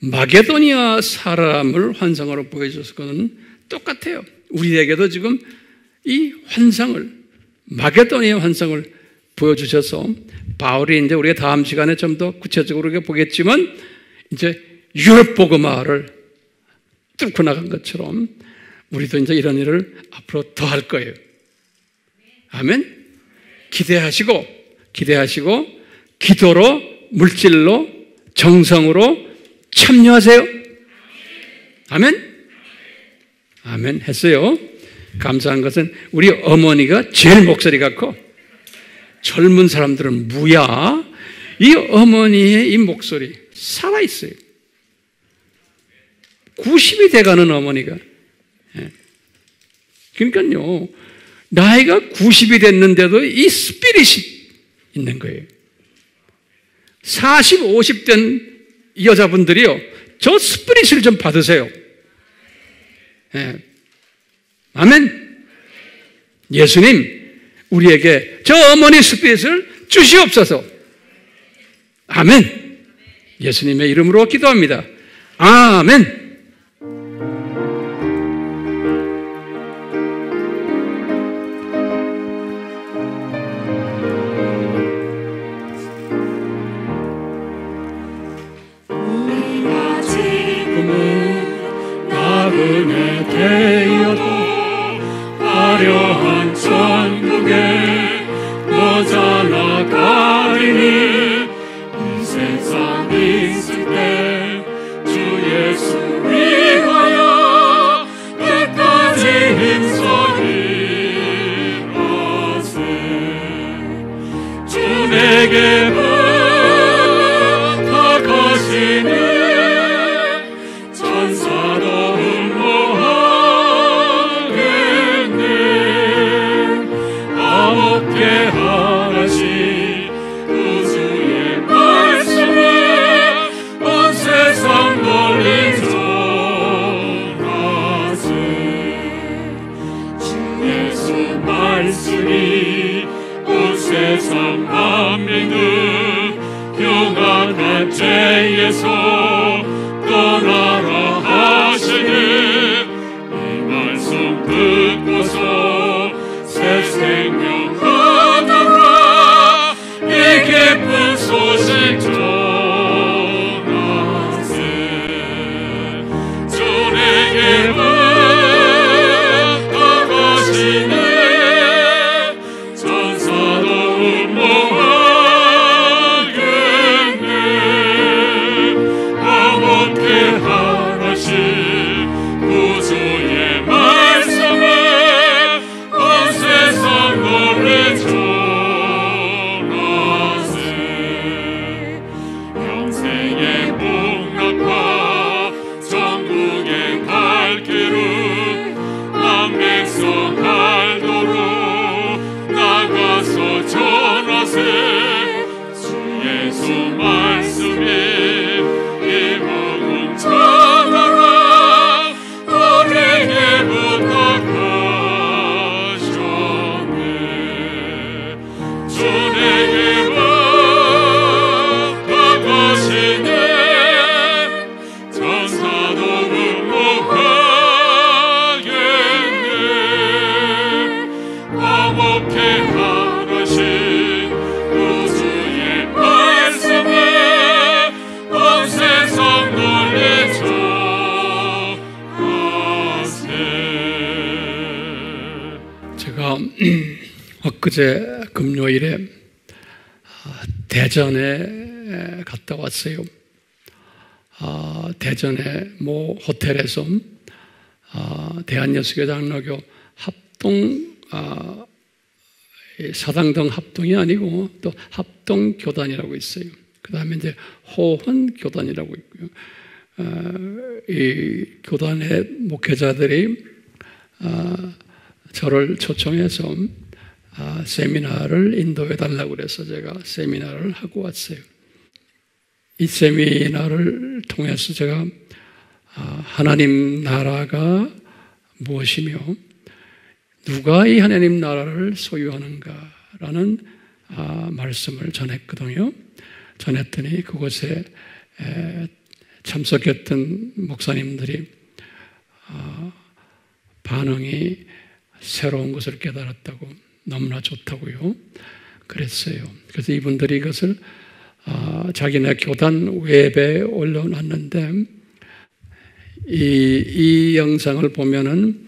마게도니아 사람을 환상으로 보여줘서 그는 똑같아요. 우리에게도 지금 이 환상을 마게도니아 환상을 보여주셔서 바울이 이제 우리가 다음 시간에 좀 더 구체적으로 보겠지만 이제 유럽 복음화를 뚫고 나간 것처럼 우리도 이제 이런 일을 앞으로 더 할 거예요. 아멘. 기대하시고 기대하시고 기도로 물질로 정성으로 참여하세요. 아멘. 아멘 했어요. 감사한 것은 우리 어머니가 제일 목소리가 커. 젊은 사람들은 무야. 이 어머니의 이 목소리 살아있어요. 90이 돼가는 어머니가. 예. 그러니까요, 나이가 90이 됐는데도 이 스피릿이 있는 거예요. 40, 50 된 여자분들이요, 저 스피릿을 좀 받으세요. 예. 아멘. 예수님, 우리에게 저 어머니 스피릿을 주시옵소서. 아멘. 예수님의 이름으로 기도합니다. 아멘. 대전에 갔다 왔어요. 아, 대전의 모 호텔에서 아, 대한예수교 장로교 합동 아, 이 사당동 합동이 아니고 또 합동 교단이라고 있어요. 그 다음에 이제 호헌 교단이라고 있고요. 아, 이 교단의 목회자들이 아, 저를 초청해서 아, 세미나를 인도해 달라고 그래서 제가 세미나를 하고 왔어요. 이 세미나를 통해서 제가 아, 하나님 나라가 무엇이며 누가 이 하나님 나라를 소유하는가라는 아, 말씀을 전했거든요. 전했더니 그곳에 에, 참석했던 목사님들이 아, 반응이 새로운 것을 깨달았다고 너무나 좋다고요. 그랬어요. 그래서 이분들이 이것을 아, 자기네 교단 웹에 올려놨는데 이, 이 영상을 보면은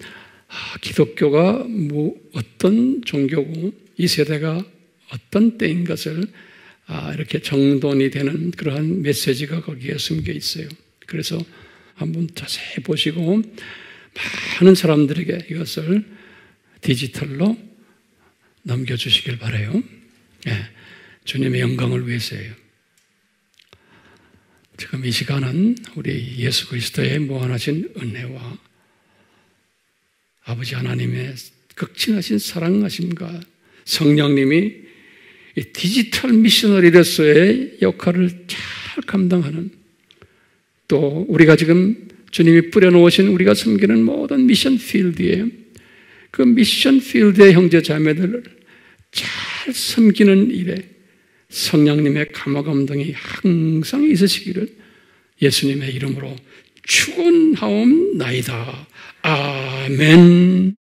아, 기독교가 뭐 어떤 종교고 이 세대가 어떤 때인 것을 아, 이렇게 정돈이 되는 그러한 메시지가 거기에 숨겨 있어요. 그래서 한번 자세히 보시고 많은 사람들에게 이것을 디지털로 넘겨주시길 바래요. 예, 주님의 영광을 위해서예요. 지금 이 시간은 우리 예수 그리스도의 무한하신 은혜와 아버지 하나님의 극진하신 사랑하심과 성령님이 이 디지털 미셔너리로서의 역할을 잘 감당하는 또 우리가 지금 주님이 뿌려놓으신 우리가 섬기는 모든 미션 필드에 그 미션 필드의 형제 자매들을 잘 섬기는 일에 성령님의 감화감동이 항상 있으시기를 예수님의 이름으로 축원하옵나이다. 아멘.